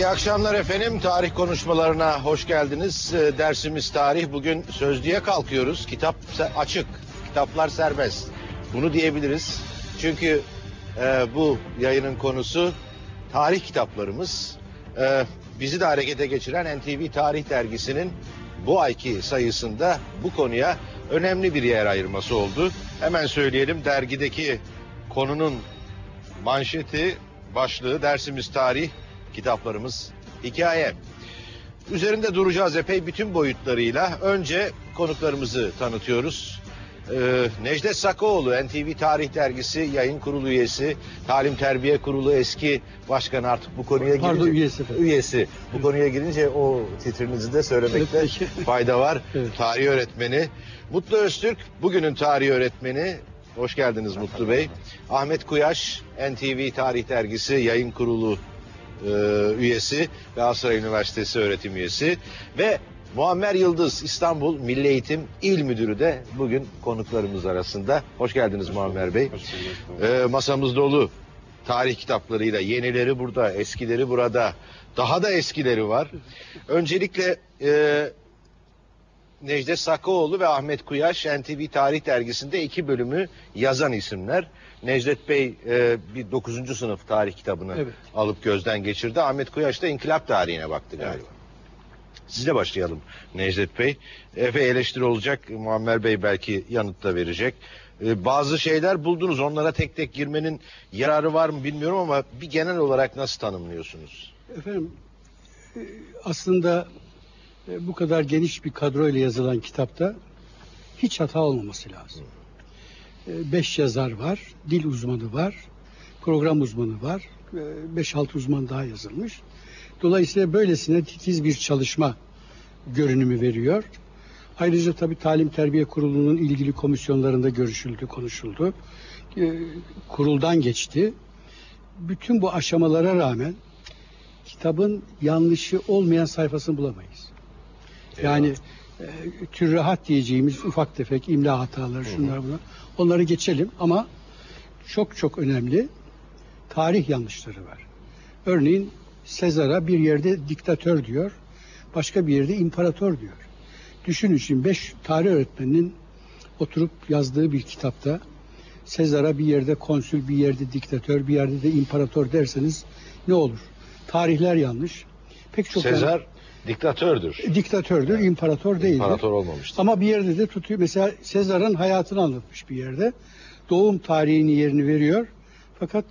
İyi akşamlar efendim. Tarih konuşmalarına hoş geldiniz. Ee, Dersimiz tarih. Bugün sözlüğe kalkıyoruz. Kitap açık. Kitaplar serbest. Bunu diyebiliriz. Çünkü e, bu yayının konusu tarih kitaplarımız. E, bizi de harekete geçiren NTV Tarih Dergisi'nin bu ayki sayısında bu konuya önemli bir yer ayırması oldu. Hemen söyleyelim dergideki konunun manşeti, başlığı dersimiz tarih, kitaplarımız hikaye. Üzerinde duracağız epey bütün boyutlarıyla. Önce konuklarımızı tanıtıyoruz. Ee, Necdet Sakoğlu, NTV Tarih Dergisi yayın kurulu üyesi, Talim Terbiye Kurulu eski başkan artık bu konuya girince... Pardon, üyesi efendim. Üyesi. Bu konuya girince o titrinizi de söylemekte fayda var. Evet. Tarih öğretmeni. Mutlu Öztürk, bugünün tarih öğretmeni. Hoş geldiniz Mutlu Bey. Ahmet Kuyaş, NTV Tarih Dergisi yayın kurulu e, üyesi, Galatasaray Üniversitesi öğretim üyesi ve Muammer Yıldız İstanbul Milli Eğitim İl Müdürü de bugün konuklarımız arasında. Hoş geldiniz Muammer Bey. E, masamız dolu tarih kitaplarıyla yenileri burada, eskileri burada. Daha da eskileri var. Öncelikle e, Necdet Sakaoğlu ve Ahmet Kuyaş NTV Tarih Dergisi'nde iki bölümü yazan isimler. Necdet Bey e, bir 9. sınıf tarih kitabını Evet. alıp gözden geçirdi. Ahmet Kuyaş da inkılap tarihine baktı galiba. Sizle başlayalım Necdet Bey. Epey eleştiri olacak. Muammer Bey belki yanıt da verecek. E, bazı şeyler buldunuz. Onlara tek tek girmenin yararı var mı bilmiyorum ama bir genel olarak nasıl tanımlıyorsunuz? Efendim e, aslında e, bu kadar geniş bir kadroyla yazılan kitapta hiç hata olmaması lazım. E, Beş yazar var, dil uzmanı var, program uzmanı var, e, beş altı uzman daha yazılmış. Dolayısıyla böylesine titiz bir çalışma görünümü veriyor. Ayrıca tabii Talim Terbiye Kurulu'nun ilgili komisyonlarında görüşüldü, konuşuldu. E, Kuruldan geçti. Bütün bu aşamalara rağmen kitabın yanlışı olmayan sayfasını bulamayız. Yani e, türrahat diyeceğimiz ufak tefek imla hataları şunlar bunlar. Onları geçelim ama çok çok önemli tarih yanlışları var. Örneğin Sezar'a bir yerde diktatör diyor, başka bir yerde imparator diyor. Düşünün şimdi beş tarih öğretmeninin oturup yazdığı bir kitapta Sezar'a bir yerde konsül, bir yerde diktatör, bir yerde de imparator derseniz ne olur? Tarihler yanlış. Pek çok Sezar diktatördür. yani- diktatördür, imparator değildir. İmparator olmamıştır. Ama bir yerde de tutuyor. Mesela Sezar'ın hayatını anlatmış bir yerde. Doğum tarihini yerini veriyor. Fakat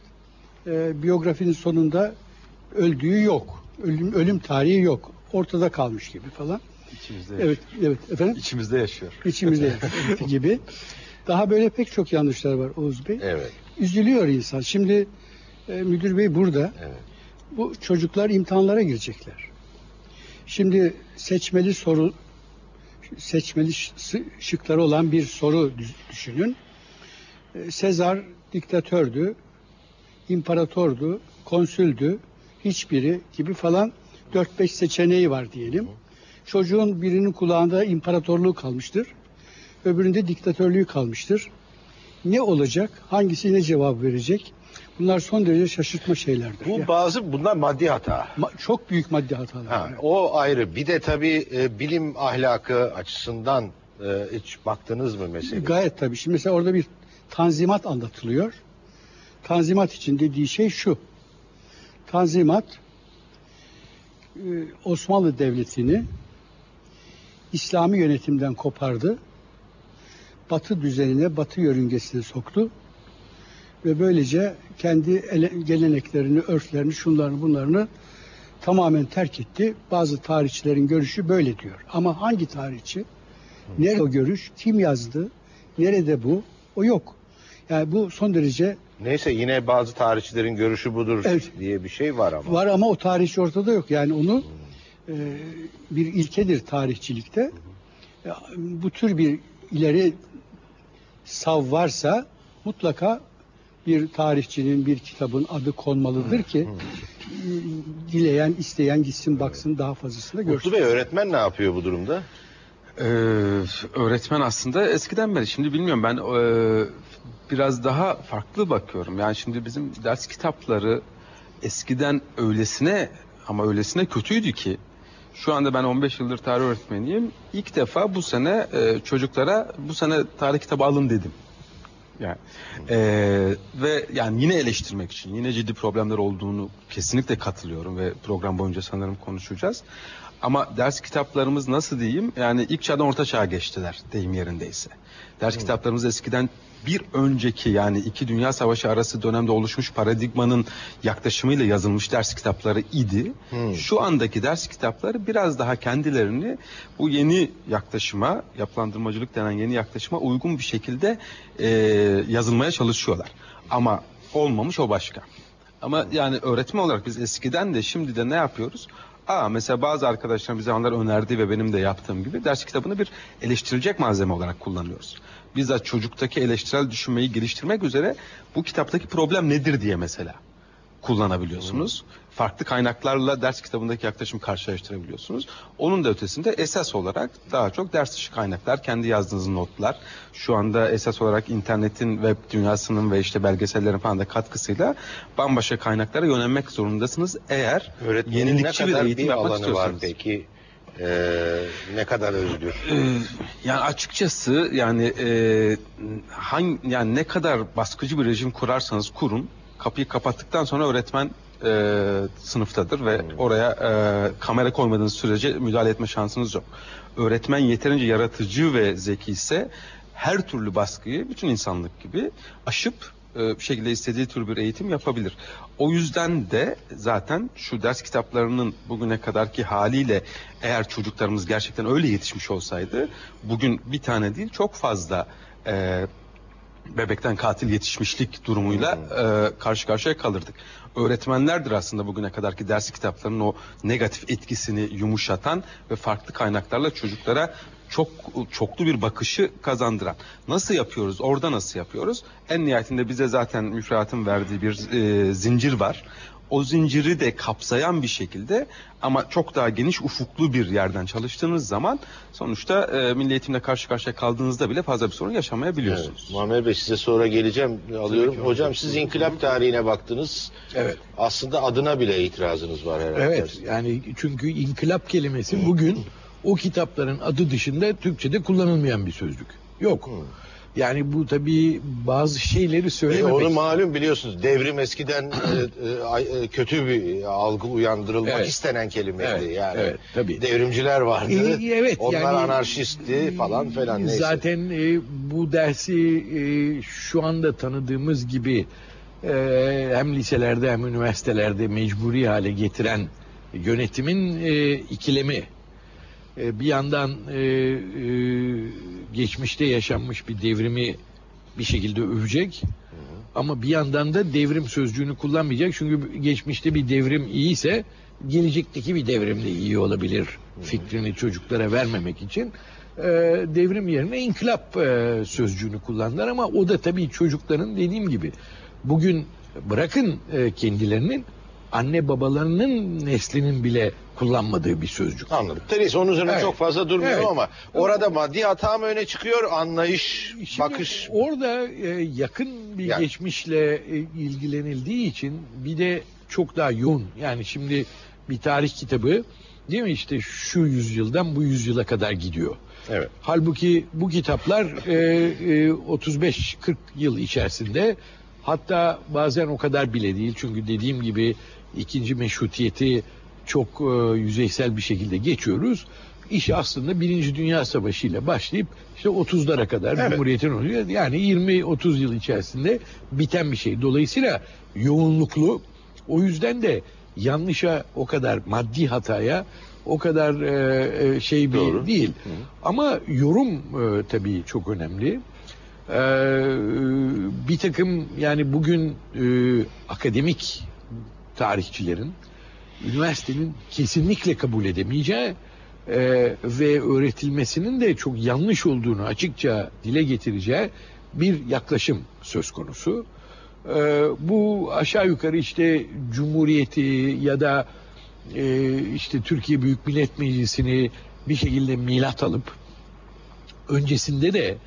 e, biyografinin sonunda öldüğü yok. Ölüm, ölüm tarihi yok. Ortada kalmış gibi falan. İçimizde Evet, evet efendim. İçimizde yaşıyor. İçimizde yaşıyor gibi. Daha böyle pek çok yanlışlar var Oğuz Bey. Evet, Üzülüyor insan. Şimdi e, müdür bey burada. evet. Bu çocuklar imtihanlara girecekler. Şimdi seçmeli soru seçmeli şıkları olan bir soru düşünün. E, Sezar diktatördü, imparatordu, konsüldü, hiçbiri gibi falan 4-5 seçeneği var diyelim. Çocuğun birinin kulağında imparatorluğu kalmıştır. Öbüründe diktatörlüğü kalmıştır. Ne olacak? Hangisi ne cevap verecek? Bunlar son derece şaşırtma şeylerdir. Bu Ya- bazı bunlar maddi hata. Ma- çok büyük maddi hatalar. Ha, var. o ayrı. Bir de tabii e, bilim ahlakı açısından e, hiç baktınız mı mesela? Gayet tabii. Şimdi mesela orada bir tanzimat anlatılıyor. Tanzimat için dediği şey şu. Tanzimat e, Osmanlı Devleti'ni İslami yönetimden kopardı. Batı düzenine, batı yörüngesine soktu. Ve böylece kendi ele- geleneklerini, örflerini, şunlarını bunlarını tamamen terk etti. Bazı tarihçilerin görüşü böyle diyor. Ama hangi tarihçi? Nerede o görüş? Kim yazdı? Nerede bu? O yok. Yani bu son derece Neyse yine bazı tarihçilerin görüşü budur Evet. diye bir şey var ama. var ama o tarihçi ortada yok. Yani onu e, bir ilkedir tarihçilikte. Ya, bu tür bir ileri sav varsa mutlaka bir tarihçinin, bir kitabın adı konmalıdır ki dileyen, isteyen gitsin baksın daha fazlasını görsün. Mutlu Bey öğretmen ne yapıyor bu durumda? Ee, öğretmen aslında eskiden beri. Şimdi bilmiyorum ben e, biraz daha farklı bakıyorum. Yani şimdi bizim ders kitapları eskiden öylesine Ama öylesine kötüydü ki şu anda ben 15 yıldır tarih öğretmeniyim. İlk defa bu sene e, çocuklara bu sene tarih kitabı alın dedim. Yani e, ve yani yine eleştirmek için yine ciddi problemler olduğunu kesinlikle katılıyorum ve program boyunca sanırım konuşacağız. Ama ders kitaplarımız nasıl diyeyim yani ilk çağdan orta çağa geçtiler deyim yerindeyse. Ders kitaplarımız eskiden bir önceki yani iki dünya savaşı arası dönemde oluşmuş paradigmanın yaklaşımıyla yazılmış ders kitapları idi. Hmm. Şu andaki ders kitapları biraz daha kendilerini bu yeni yaklaşıma, yapılandırmacılık denen yeni yaklaşıma uygun bir şekilde e, yazılmaya çalışıyorlar. Ama olmamış o başka. Ama yani öğretmen olarak biz eskiden de şimdi de ne yapıyoruz? Aa mesela bazı arkadaşlarım bize onlar önerdi ve benim de yaptığım gibi ders kitabını bir eleştirecek malzeme olarak kullanıyoruz. Bizzat çocuktaki eleştirel düşünmeyi geliştirmek üzere bu kitaptaki problem nedir diye mesela kullanabiliyorsunuz. Farklı kaynaklarla ders kitabındaki yaklaşımı karşılaştırabiliyorsunuz. Onun da ötesinde esas olarak daha çok ders dışı kaynaklar, kendi yazdığınız notlar. Şu anda esas olarak internetin web dünyasının ve işte belgesellerin falan da katkısıyla bambaşka kaynaklara yönelmek zorundasınız. Eğer Öğretmenin yenilikçi bir eğitim bir yapmak alanı var istiyorsanız. peki? Ee, ne kadar özgür? Ee, yani açıkçası yani e, hangi yani ne kadar baskıcı bir rejim kurarsanız kurun kapıyı kapattıktan sonra öğretmen e, sınıftadır ve oraya e, kamera koymadığınız sürece müdahale etme şansınız yok. Öğretmen yeterince yaratıcı ve zeki ise her türlü baskıyı bütün insanlık gibi aşıp e, bir şekilde istediği tür bir eğitim yapabilir. O yüzden de zaten şu ders kitaplarının bugüne kadarki haliyle eğer çocuklarımız gerçekten öyle yetişmiş olsaydı bugün bir tane değil çok fazla e, bebekten katil yetişmişlik durumuyla e, karşı karşıya kalırdık. Öğretmenlerdir aslında bugüne kadarki ders kitaplarının o negatif etkisini yumuşatan ve farklı kaynaklarla çocuklara çok çoklu bir bakışı kazandıran. Nasıl yapıyoruz? Orada nasıl yapıyoruz? En nihayetinde bize zaten müfredatın verdiği bir e, zincir var. O zinciri de kapsayan bir şekilde ama çok daha geniş ufuklu bir yerden çalıştığınız zaman sonuçta e, milli eğitimle karşı karşıya kaldığınızda bile fazla bir sorun yaşamayabiliyorsunuz. Evet, Muammer Bey size sonra geleceğim alıyorum. Hocam siz inkılap tarihine baktınız. Evet. Aslında adına bile itirazınız var herhalde. Evet yani çünkü inkılap kelimesi bugün o kitapların adı dışında Türkçe'de kullanılmayan bir sözcük. Yok. Yani bu tabii bazı şeyleri E, söylememek. onu malum biliyorsunuz. Devrim eskiden e, e, e, kötü bir algı uyandırılmak Evet. istenen kelimeydi. Evet, yani evet, tabii. devrimciler vardı. E, evet, Onlar yani- anarşistti falan filan neyse. Zaten e, bu dersi e, şu anda tanıdığımız gibi e, hem liselerde hem üniversitelerde mecburi hale getiren yönetimin e, ikilemi. E, bir yandan e, e, geçmişte yaşanmış bir devrimi bir şekilde övecek. Ama bir yandan da devrim sözcüğünü kullanmayacak. Çünkü geçmişte bir devrim iyiyse gelecekteki bir devrim de iyi olabilir fikrini çocuklara vermemek için. devrim yerine inkılap sözcüğünü kullandılar ama o da tabii çocukların dediğim gibi bugün bırakın kendilerinin anne babalarının neslinin bile kullanmadığı bir sözcük. Anladım. Neyse onun üzerine Evet. çok fazla durmuyorum Evet. ama orada maddi hata mı öne çıkıyor? Anlayış, Şimdi bakış. Orada e, yakın bir Yani. geçmişle e, ilgilenildiği için bir de çok daha yoğun. Yani şimdi bir tarih kitabı değil mi işte şu yüzyıldan bu yüzyıla kadar gidiyor. Evet. Halbuki bu kitaplar e, e, 35-40 yıl içerisinde hatta bazen o kadar bile değil. Çünkü dediğim gibi ikinci meşrutiyeti çok e, yüzeysel bir şekilde geçiyoruz. İş aslında Birinci Dünya Savaşı ile başlayıp işte 30'lara kadar Evet. Cumhuriyet'in oluyor. Yani 20-30 yıl içerisinde biten bir şey. Dolayısıyla yoğunluklu. O yüzden de yanlışa o kadar maddi hataya o kadar e, e, şey bir Doğru. değil. Ama yorum e, tabii çok önemli. E, bir takım yani bugün e, akademik tarihçilerin üniversitenin kesinlikle kabul edemeyeceği e, ve öğretilmesinin de çok yanlış olduğunu açıkça dile getireceği bir yaklaşım söz konusu. E, bu aşağı yukarı işte Cumhuriyeti ya da e, işte Türkiye Büyük Millet Meclisi'ni bir şekilde milat alıp öncesinde de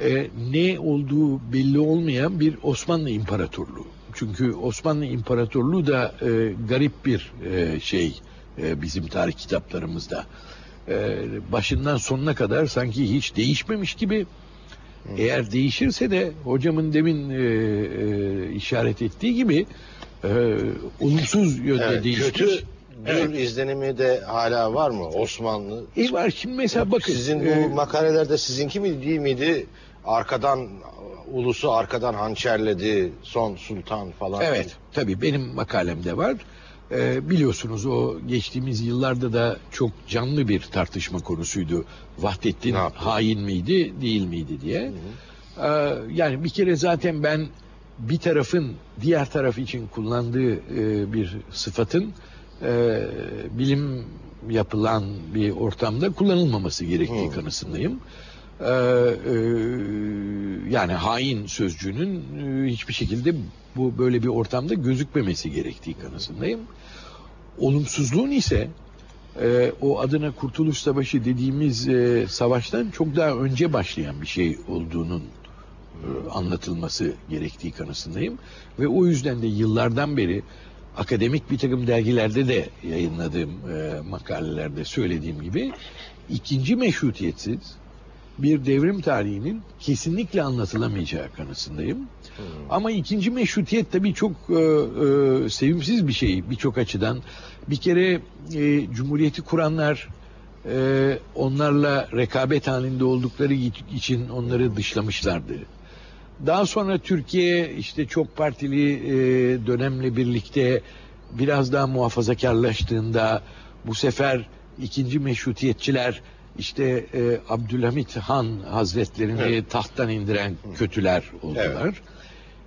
e, ne olduğu belli olmayan bir Osmanlı İmparatorluğu. Çünkü Osmanlı İmparatorluğu da e, garip bir e, şey e, bizim tarih kitaplarımızda. E, başından sonuna kadar sanki hiç değişmemiş gibi. Eğer değişirse de hocamın demin e, e, işaret ettiği gibi e, olumsuz yönde Evet, değişmiş. kötü Evet. bir izlenimi de hala var mı Osmanlı? E var şimdi mesela bakın. Sizin bu e, makalelerde sizinki mi değil miydi? Arkadan ulusu arkadan hançerledi son sultan falan. Evet, tabii benim makalemde var. Ee, biliyorsunuz o geçtiğimiz yıllarda da çok canlı bir tartışma konusuydu. Vahdettin hain miydi, değil miydi diye. Ee, yani bir kere zaten ben bir tarafın diğer taraf için kullandığı e, bir sıfatın e, bilim yapılan bir ortamda kullanılmaması gerektiği Hı. kanısındayım. Ee, e, yani hain sözcüğünün e, hiçbir şekilde bu böyle bir ortamda gözükmemesi gerektiği kanısındayım. Olumsuzluğun ise e, o adına Kurtuluş Savaşı dediğimiz e, savaştan çok daha önce başlayan bir şey olduğunun e, anlatılması gerektiği kanısındayım. Ve o yüzden de yıllardan beri akademik bir takım dergilerde de yayınladığım e, makalelerde söylediğim gibi ikinci meşrutiyetsiz bir devrim tarihinin kesinlikle anlatılamayacağı kanısındayım. Ama ikinci meşrutiyet tabii çok e, e, sevimsiz bir şey birçok açıdan. Bir kere e, Cumhuriyeti kuranlar e, onlarla rekabet halinde oldukları için onları dışlamışlardı. Daha sonra Türkiye işte çok partili e, dönemle birlikte biraz daha muhafazakarlaştığında bu sefer ikinci meşrutiyetçiler işte e, Abdülhamit Han Hazretlerini Evet. tahttan indiren kötüler oldular.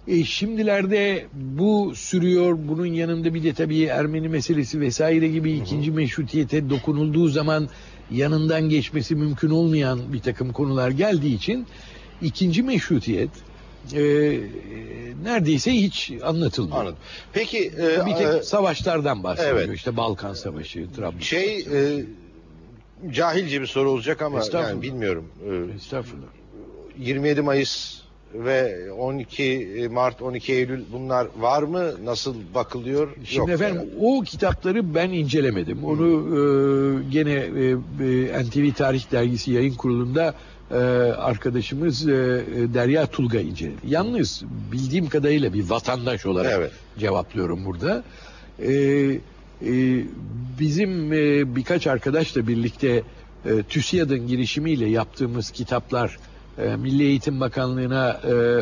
E, şimdilerde bu sürüyor. Bunun yanında bir de tabii Ermeni meselesi vesaire gibi ikinci meşrutiyete dokunulduğu zaman yanından geçmesi mümkün olmayan bir takım konular geldiği için ikinci meşrutiyet e, e, neredeyse hiç anlatılmıyor. Anladım. Peki e, Bir e, tek savaşlardan bahsediyor. evet. İşte Balkan Savaşı, Trabzon. şey e, cahilce bir soru olacak ama yani bilmiyorum. E, Estağfurullah. 27 Mayıs ve 12 Mart 12 Eylül bunlar var mı? Nasıl bakılıyor? Şimdi Yok efendim yani. o kitapları ben incelemedim. Onu e, gene e, e, NTV Tarih Dergisi yayın kurulunda e, arkadaşımız e, e, Derya Tulga inceledi. Yalnız bildiğim kadarıyla bir vatandaş olarak Evet. cevaplıyorum burada. E, e, bizim e, birkaç arkadaşla birlikte e, TÜSİAD'ın girişimiyle yaptığımız kitaplar e, Milli Eğitim Bakanlığı'na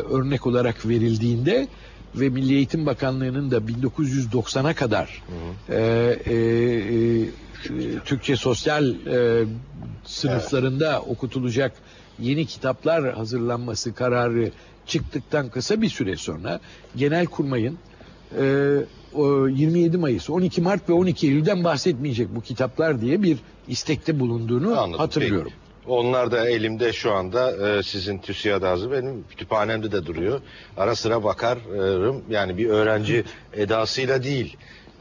örnek olarak verildiğinde ve Milli Eğitim Bakanlığı'nın da 1990'a kadar e, e, e, Türkçe sosyal e, sınıflarında okutulacak yeni kitaplar hazırlanması kararı çıktıktan kısa bir süre sonra Genelkurmay'ın e, 27 Mayıs, 12 Mart ve 12 Eylül'den bahsetmeyecek bu kitaplar diye bir istekte bulunduğunu Anladım, hatırlıyorum. peki. Onlar da elimde şu anda e, sizin TÜSİAD hazır. Benim kütüphanemde de duruyor. Ara sıra bakarım. Yani bir öğrenci edasıyla değil.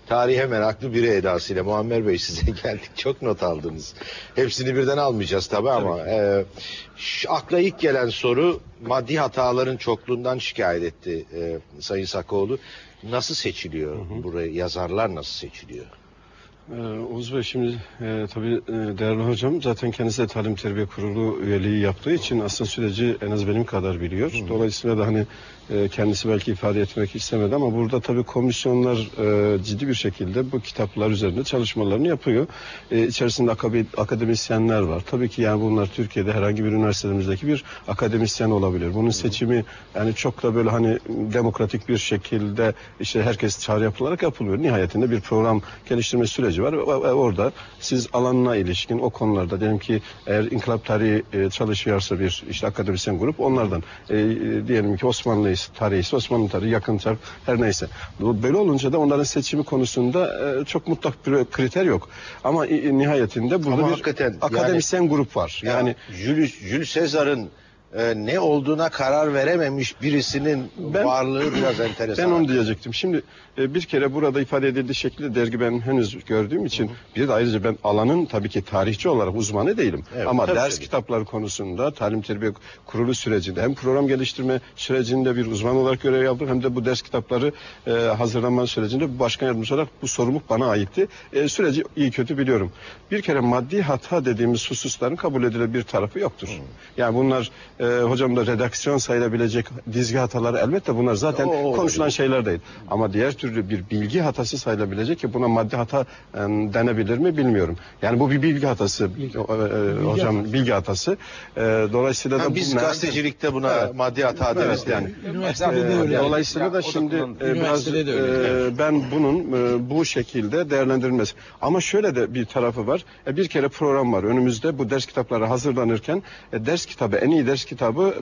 Tarihe meraklı biri edasıyla. Muammer Bey size geldik. Çok not aldınız. Hepsini birden almayacağız tabii ama e, akla ilk gelen soru maddi hataların çokluğundan şikayet etti e, Sayın Sakoğlu. Nasıl seçiliyor? Buraya yazarlar nasıl seçiliyor? Ee, Oğuz Bey şimdi e, tabii e, değerli hocam zaten kendisi de Talim Terbiye Kurulu üyeliği yaptığı için aslında süreci en az benim kadar biliyor. Dolayısıyla da hani kendisi belki ifade etmek istemedi ama burada tabii komisyonlar e, ciddi bir şekilde bu kitaplar üzerinde çalışmalarını yapıyor. E, içerisinde akademisyenler var. Tabii ki yani bunlar Türkiye'de herhangi bir üniversitemizdeki bir akademisyen olabilir. Bunun seçimi yani çok da böyle hani demokratik bir şekilde işte herkes çağrı yapılarak yapılıyor. Nihayetinde bir program geliştirme süreci var orada siz alanına ilişkin o konularda diyelim ki eğer inkılap tarihi e, çalışıyorsa bir işte akademisyen grup onlardan e, e, diyelim ki Osmanlı tarihi ise Osmanlı tarihi yakın tarih her neyse. Bu- Böyle olunca da onların seçimi konusunda e, çok mutlak bir kriter yok. Ama e, nihayetinde burada Ama bir hakikaten yani- akademisyen grup var. Yani Yani Jules, Jules Sezar'ın e, ne olduğuna karar verememiş birisinin Ben- varlığı biraz enteresan. Ben onu diyecektim. Şimdi e, bir kere burada ifade edildiği şekilde dergi ben henüz gördüğüm için bir de ayrıca ben alanın tabii ki tarihçi olarak uzmanı değilim. Evet, Ama ders tabii. kitapları konusunda talim terbiye kurulu sürecinde hem program geliştirme sürecinde bir uzman olarak görev yaptım hem de bu ders kitapları e, hazırlama sürecinde bu başkan yardımcısı olarak bu sorumluluk bana aitti. E, süreci iyi kötü biliyorum. Bir kere maddi hata dediğimiz hususların kabul edilebilir bir tarafı yoktur. Yani bunlar e, hocam da redaksiyon sayılabilecek dizgi hataları elbette bunlar zaten O olabilir. konuşulan şeyler değil. Ama diğer türlü bir bilgi hatası sayılabilecek ki buna maddi hata e, denebilir mi bilmiyorum. Yani bu bir bilgi hatası e, e, hocam bilgi hatası. E, dolayısıyla Ha, da biz bunlar- gazetecilikte buna Evet. maddi hata deriz Evet, yani. Üniversitede de Ee, öyle. Dolayısıyla Ya, da da şimdi kullanıldı. e, biraz de öyle. e, ben bunun e, bu şekilde değerlendirilmesi. Ama şöyle de bir tarafı var. E, bir kere program var önümüzde. Bu ders kitapları hazırlanırken e, ders kitabı en iyi ders kitabı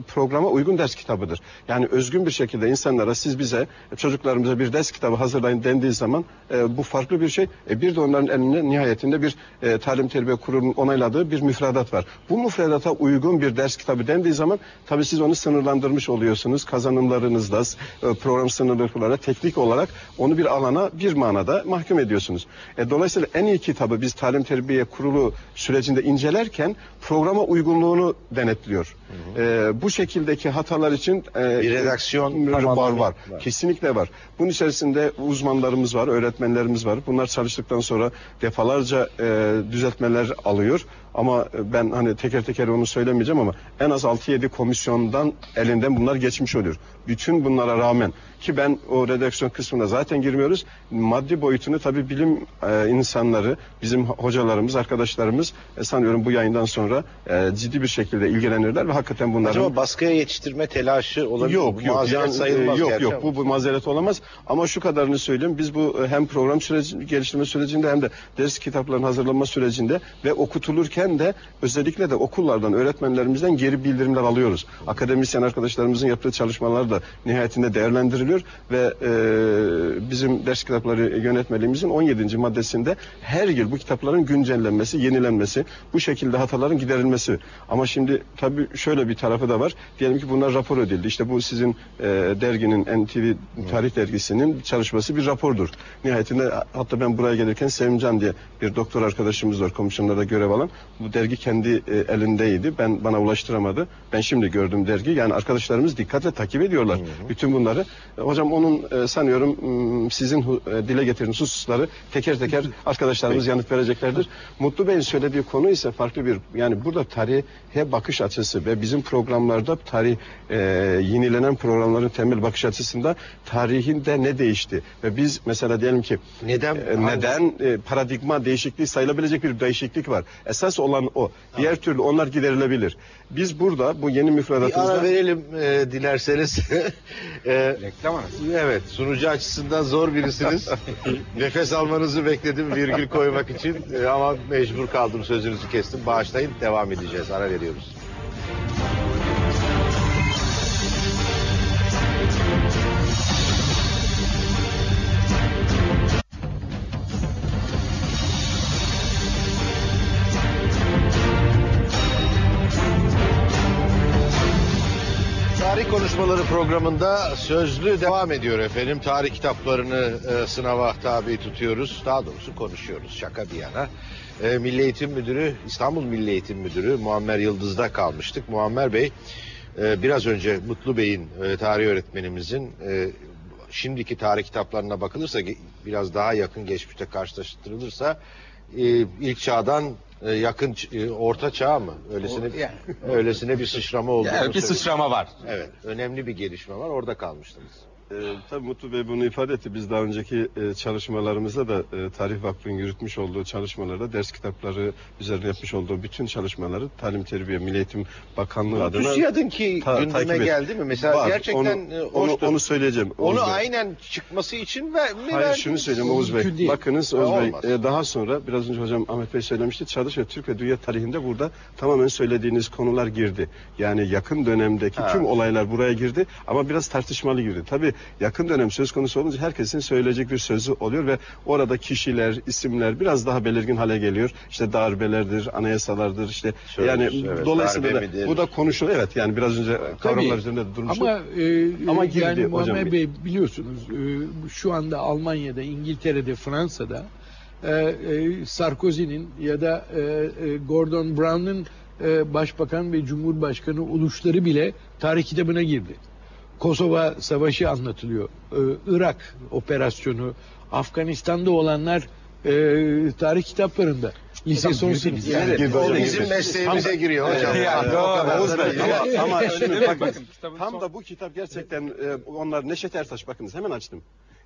programa uygun ders kitabıdır. Yani özgün bir şekilde insanlara siz bize e, çocuklarımıza bir ders kitabı hazırlayın dendiği zaman e, bu farklı bir şey. E, bir de onların elinde nihayetinde bir e, talim terbiye kurulunun onayladığı bir müfredat var. Bu müfredata uygun bir ders kitabı dendiği zaman tabii siz onu sınırlandırmış oluyorsunuz. Kazanımlarınızla, e, program sınırlarıyla, teknik olarak onu bir alana bir manada mahkum ediyorsunuz. E, dolayısıyla en iyi kitabı biz talim terbiye kurulu sürecinde incelerken programa uygunluğunu denetliyor. E, bu şekildeki hatalar için e, Bir redaksiyon var var. Var. Kesinlikle var. Bunun içerisinde uzmanlarımız var, öğretmenlerimiz var. Bunlar çalıştıktan sonra defalarca e, düzeltmeler alıyor. Ama e, ben hani teker teker onu söylemeyeceğim ama en az 6-7 komisyondan elinden bunlar geçmiş oluyor. Bütün bunlara rağmen ki ben o redaksiyon kısmına zaten girmiyoruz. Maddi boyutunu tabii bilim e, insanları, bizim hocalarımız, arkadaşlarımız e, sanıyorum bu yayından sonra e, ciddi bir şekilde ilgilenirler ve hakikaten bunların Acaba baskıya yetiştirme telaşı olabilir? Yok yok yani, sayılmaz e, yok gerçi yok ama. bu, bu mazeret olamaz ama şu kadarını söyleyeyim biz bu e, hem program süreci geliştirme sürecinde hem de ders kitaplarının hazırlanma sürecinde ve okutulurken de özellikle de okullardan öğretmenlerimizden geri bildirimler alıyoruz. Akademisyen arkadaşlarımızın yaptığı çalışmalar da nihayetinde değerlendiriliyor ve e, bizim ders kitapları yönetmeliğimizin 17. maddesinde her yıl bu kitapların güncellenmesi, yenilenmesi, bu şekilde hataların giderilmesi. Ama şimdi tabii şöyle bir tarafı da var. Diyelim ki bunlar rapor edildi. İşte bu sizin e, derginin NTV Tarih Dergisi'nin çalışması bir rapordur. Nihayetinde hatta ben buraya gelirken Sevimcan diye bir doktor arkadaşımız var komisyonlarda görev alan. Bu dergi kendi e, elindeydi. Ben bana ulaştıramadı. Ben şimdi gördüm dergi. Yani arkadaşlarımız dikkatle takip ediyorlar. Bütün bunları. E, hocam onun e, sanıyorum sizin e, dile getirdiğiniz hususları teker teker arkadaşlarımız yanıt vereceklerdir. Mutlu Bey'in söylediği konu ise farklı bir yani burada tarihe bakış açısı ve bizim programlarda tarih e, yenilenen programların temel bakış açısında tarihinde ne değişti ve biz mesela diyelim ki Neden? e, neden e, paradigma değişikliği sayılabilecek bir değişiklik var. Esas olan o. Diğer türlü onlar giderilebilir. Biz burada bu yeni Bir ara müfredatımızda verelim e, dilerseniz. e, Reklam arası. evet sunucu açısından zor birisiniz. Nefes almanızı bekledim virgül koymak için E, ama mecbur kaldım sözünüzü kestim. Bağışlayın devam edeceğiz. Ara veriyoruz. Programında sözlü devam ediyor efendim. Tarih kitaplarını e, sınava tabi tutuyoruz. Daha doğrusu konuşuyoruz şaka bir yana. E, Milli Eğitim Müdürü, İstanbul Milli Eğitim Müdürü Muammer Yıldız'da kalmıştık. Muammer Bey e, biraz önce Mutlu Bey'in e, tarih öğretmenimizin e, şimdiki tarih kitaplarına bakılırsa biraz daha yakın geçmişte karşılaştırılırsa e, ilk çağdan e, yakın e, orta çağ mı? Öylesine O- yani. öylesine bir sıçrama olduğunu Yani bir söylüyor. sıçrama var. Evet, önemli bir gelişme var. Orada kalmıştınız. Ee, tabii Mutlu Bey bunu ifade etti. Biz daha önceki e, çalışmalarımızda da e, Tarih Vakfı'nın yürütmüş olduğu çalışmalarda ders kitapları üzerine yapmış olduğu bütün çalışmaları Talim Terbiye Milli Eğitim Bakanlığı adına TÜSİAD'ın ki ta- gündeme takip et- geldi mi? Mesela Var. gerçekten onu, e, onu, onu söyleyeceğim. Onu Oğuz Bey. aynen çıkması için ve mi Hayır verdiniz? şunu söyleyeyim Oğuz Bey. Mümkün değil. Bakınız Oğuz Bey olmaz. e, daha sonra biraz önce hocam Ahmet Bey söylemişti. Çağdaş ve Türk ve dünya tarihinde burada tamamen söylediğiniz konular girdi. Yani yakın dönemdeki Ha. tüm olaylar buraya girdi ama biraz tartışmalı girdi. Tabii yakın dönem söz konusu olunca herkesin söyleyecek bir sözü oluyor ve orada kişiler, isimler biraz daha belirgin hale geliyor. İşte darbelerdir, anayasalardır işte Söylüyoruz, yani evet, dolayısıyla da midir? bu da konuşuluyor. Evet yani biraz önce kavramlar üzerinde de durmuştuk. Ama, e, Ama girdi yani hocam. Muammer Bey biliyorsunuz e, şu anda Almanya'da, İngiltere'de, Fransa'da e, e, Sarkozy'nin ya da e, e, Gordon Brown'un e, başbakan ve cumhurbaşkanı oluşları bile tarih kitabına girdi. Kosova Savaşı anlatılıyor. E, Irak operasyonu, Afganistan'da olanlar e, tarih kitaplarında. Lise son sınıf. Yani Girdi o bizim mesleğimize giriyor hocam. Yani evet. o kadar Oğuz Bey, değil. ama, ama şimdi bakın, tam da bu kitap gerçekten e, onlar Neşet Ertaş bakınız hemen açtım.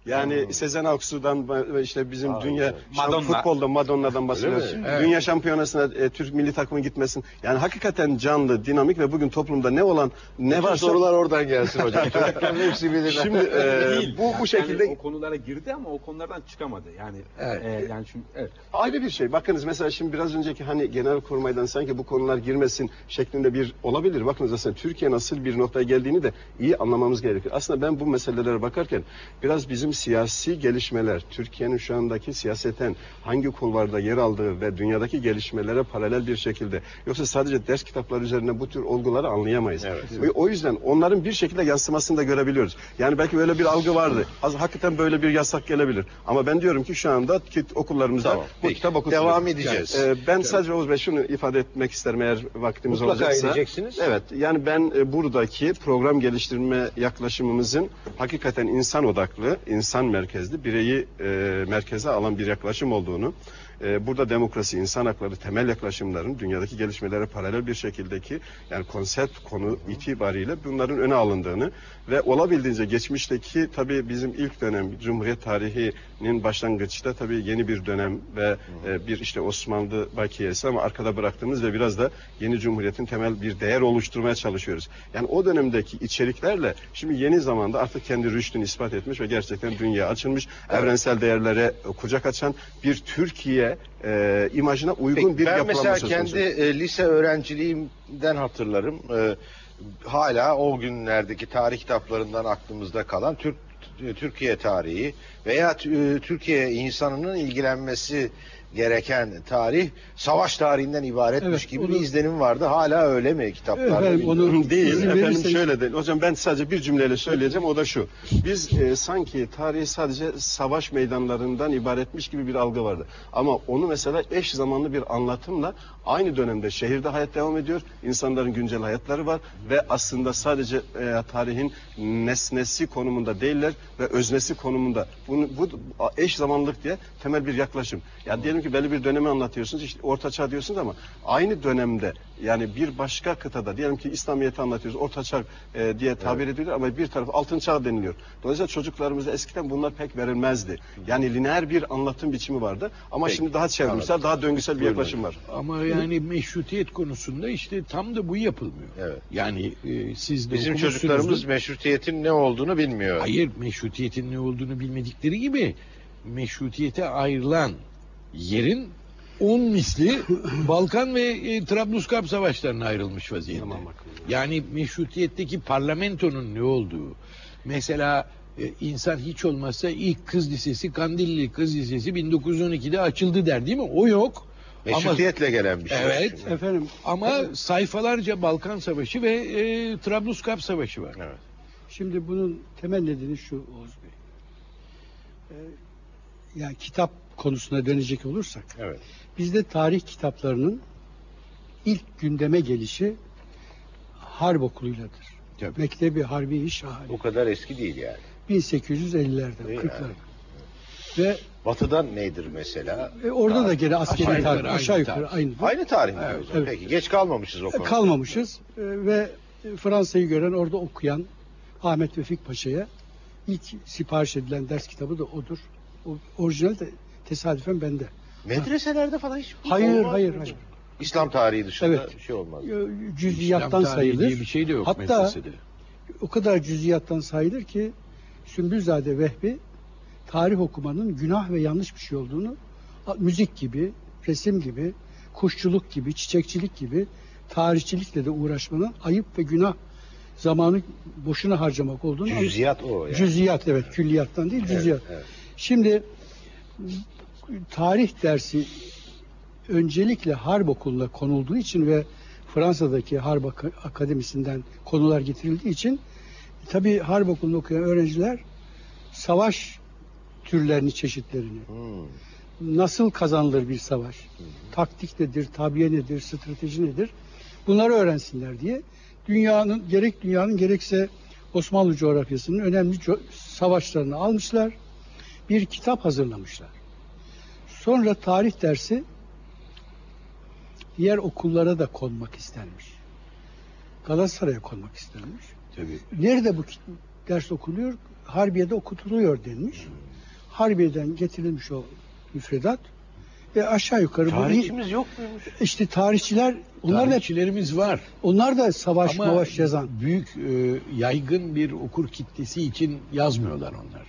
Yani Sezen Aksu'dan ve işte bizim dünya şam- Madonna. futbolda Madonna'dan bahsediyoruz. Dünya şampiyonasına e, Türk milli takımı gitmesin. Yani hakikaten canlı, dinamik ve bugün toplumda ne olan ne Bütün varsa sorular oradan gelsin hocam. Çocukların hepsi bilir. şimdi e, Değil. bu bu Yani şekilde o konulara girdi ama o konulardan çıkamadı. Yani Evet. e, yani çünkü evet. Ayrı bir şey. Bakınız mesela şimdi biraz önceki hani genel kurmaydan sanki bu konular girmesin şeklinde bir olabilir. Bakınız aslında Türkiye nasıl bir noktaya geldiğini de iyi anlamamız gerekir. Aslında ben bu meselelere bakarken biraz bizim siyasi gelişmeler, Türkiye'nin şu andaki siyaseten hangi kulvarda yer aldığı ve dünyadaki gelişmelere paralel bir şekilde yoksa sadece ders kitapları üzerine bu tür olguları anlayamayız. Evet. Ve o yüzden onların bir şekilde yansımasını da görebiliyoruz. Yani belki böyle bir algı vardı. Az hakikaten böyle bir yasak gelebilir. Ama ben diyorum ki şu anda kit- okullarımızda Tamam. bu Peki, kitap okutuluyor. devam edeceğiz. Ee, ben sadece Oğuz Bey şunu ifade etmek isterim eğer vaktimiz Mutlaka olacaksa. edeceksiniz. Evet yani ben e, buradaki program geliştirme yaklaşımımızın hakikaten insan odaklı, insan merkezli, bireyi e, merkeze alan bir yaklaşım olduğunu e, burada demokrasi, insan hakları temel yaklaşımların dünyadaki gelişmelere paralel bir şekildeki yani konsept konu itibariyle bunların öne alındığını ve olabildiğince geçmişteki tabii bizim ilk dönem Cumhuriyet tarihinin başlangıçta tabii yeni bir dönem ve e, bir işte Osmanlı bakiyesi ama arkada bıraktığımız ve biraz da yeni Cumhuriyet'in temel bir değer oluşturmaya çalışıyoruz. Yani o dönemdeki içeriklerle şimdi yeni zamanda artık kendi rüştünü ispat etmiş ve gerçekten dünya açılmış, evrensel değerlere kucak açan bir Türkiye e, imajına uygun Peki, bir ben yapılanma mesela söz kendi konusu. e, lise öğrenciliğimden hatırlarım. E, hala o günlerdeki tarih kitaplarından aklımızda kalan Türk Türkiye tarihi veya e, Türkiye insanının ilgilenmesi gereken tarih savaş tarihinden ibaretmiş Evet, gibi onu- bir izlenim vardı. Hala öyle mi kitaplarda? Efendim, onu- Değil efendim verirseniz- şöyle değil. Hocam ben sadece bir cümleyle söyleyeceğim o da şu. Biz e, sanki tarihi sadece savaş meydanlarından ibaretmiş gibi bir algı vardı. Ama onu mesela eş zamanlı bir anlatımla aynı dönemde şehirde hayat devam ediyor. İnsanların güncel hayatları var ve aslında sadece e, tarihin nesnesi konumunda değiller ve öznesi konumunda. Bunu bu eş zamanlılık diye temel bir yaklaşım. Ya diyelim ki belli bir dönemi anlatıyorsunuz. işte orta çağ diyorsunuz ama aynı dönemde yani bir başka kıtada diyelim ki İslamiyet'i anlatıyoruz. Orta çağ e, diye tabir ediliyor ama bir taraf altın çağ deniliyor. Dolayısıyla çocuklarımıza eskiden bunlar pek verilmezdi. Yani lineer bir anlatım biçimi vardı ama Peki, şimdi daha çevrimsel, daha döngüsel bir yaklaşım var. Ama yani meşrutiyet konusunda işte tam da bu yapılmıyor. Evet. Yani e, siz de Bizim çocuklarımız meşrutiyetin ne olduğunu bilmiyor. Hayır meşrutiyetin ne olduğunu bilmedikleri gibi meşrutiyete ayrılan yerin 10 misli Balkan ve e, Trablusgarp savaşlarına ayrılmış vaziyette. Tamam. Yani meşrutiyetteki parlamentonun ne olduğu. Mesela e, insan hiç olmazsa ilk kız lisesi Kandilli Kız Lisesi 1912'de açıldı der değil mi? O yok. Meşrutiyetle gelen bir şey. Evet. Çünkü. Efendim ama sayfalarca Balkan Savaşı ve e, Trablusgarp Savaşı var. Evet. Şimdi bunun temel nedeni şu Oğuz Bey. Ee, yani kitap konusuna dönecek olursak Evet. bizde tarih kitaplarının ilk gündeme gelişi harp okuluyladır. Tabii. Mektebi Harbi Şahane. Bu kadar eski değil yani. 1850'lerde, Değil 40'larda. yani. Ve Batı'dan nedir mesela? e, orada da gene askeri Aşağı yukarı tarih aynı aşağı yukarı tarih. aynı. Aynı tarih mi? Evet, hocam? evet. Peki geç kalmamışız o konuda. kalmamışız E, ve Fransa'yı gören orada okuyan Ahmet Vefik Paşa'ya ilk sipariş edilen ders kitabı da odur. O, orijinal de tesadüfen bende. Medreselerde falan hiç Hayır, hayır, hayır. İslam tarihi dışında Evet. bir şey olmaz. E, Cüziyattan İslam tarihi sayılır. diye bir şey de yok Hatta medresede. o kadar cüziyattan sayılır ki Sümbülzade Vehbi tarih okumanın günah ve yanlış bir şey olduğunu müzik gibi, resim gibi, kuşçuluk gibi, çiçekçilik gibi tarihçilikle de uğraşmanın ayıp ve günah zamanı boşuna harcamak olduğunu Cüziyat o yani. Cüziyat evet külliyattan değil cüziyat. evet. Şimdi tarih dersi öncelikle harp okuluna konulduğu için ve Fransa'daki harp Ak- akademisinden konular getirildiği için tabi harp okulunda okuyan öğrenciler savaş türlerini, çeşitlerini, Hmm. nasıl kazanılır bir savaş, taktik nedir, tabiye nedir, strateji nedir bunları öğrensinler diye dünyanın gerek dünyanın gerekse Osmanlı coğrafyasının önemli co- savaşlarını almışlar. Bir kitap hazırlamışlar. Sonra tarih dersi diğer okullara da konmak istenmiş. Galatasaray'a konmak istenmiş. Tabii. Nerede bu ders okuluyor? Harbiye'de okutuluyor denmiş. Harbiye'den getirilmiş o müfredat ve aşağı yukarı bu Tarihçimiz yok muymuş? işte tarihçiler onlar da Tarihçilerimiz var. onlar da savaş Ama mavaş yazan. büyük e, yaygın bir okur kitlesi için yazmıyorlar onlar.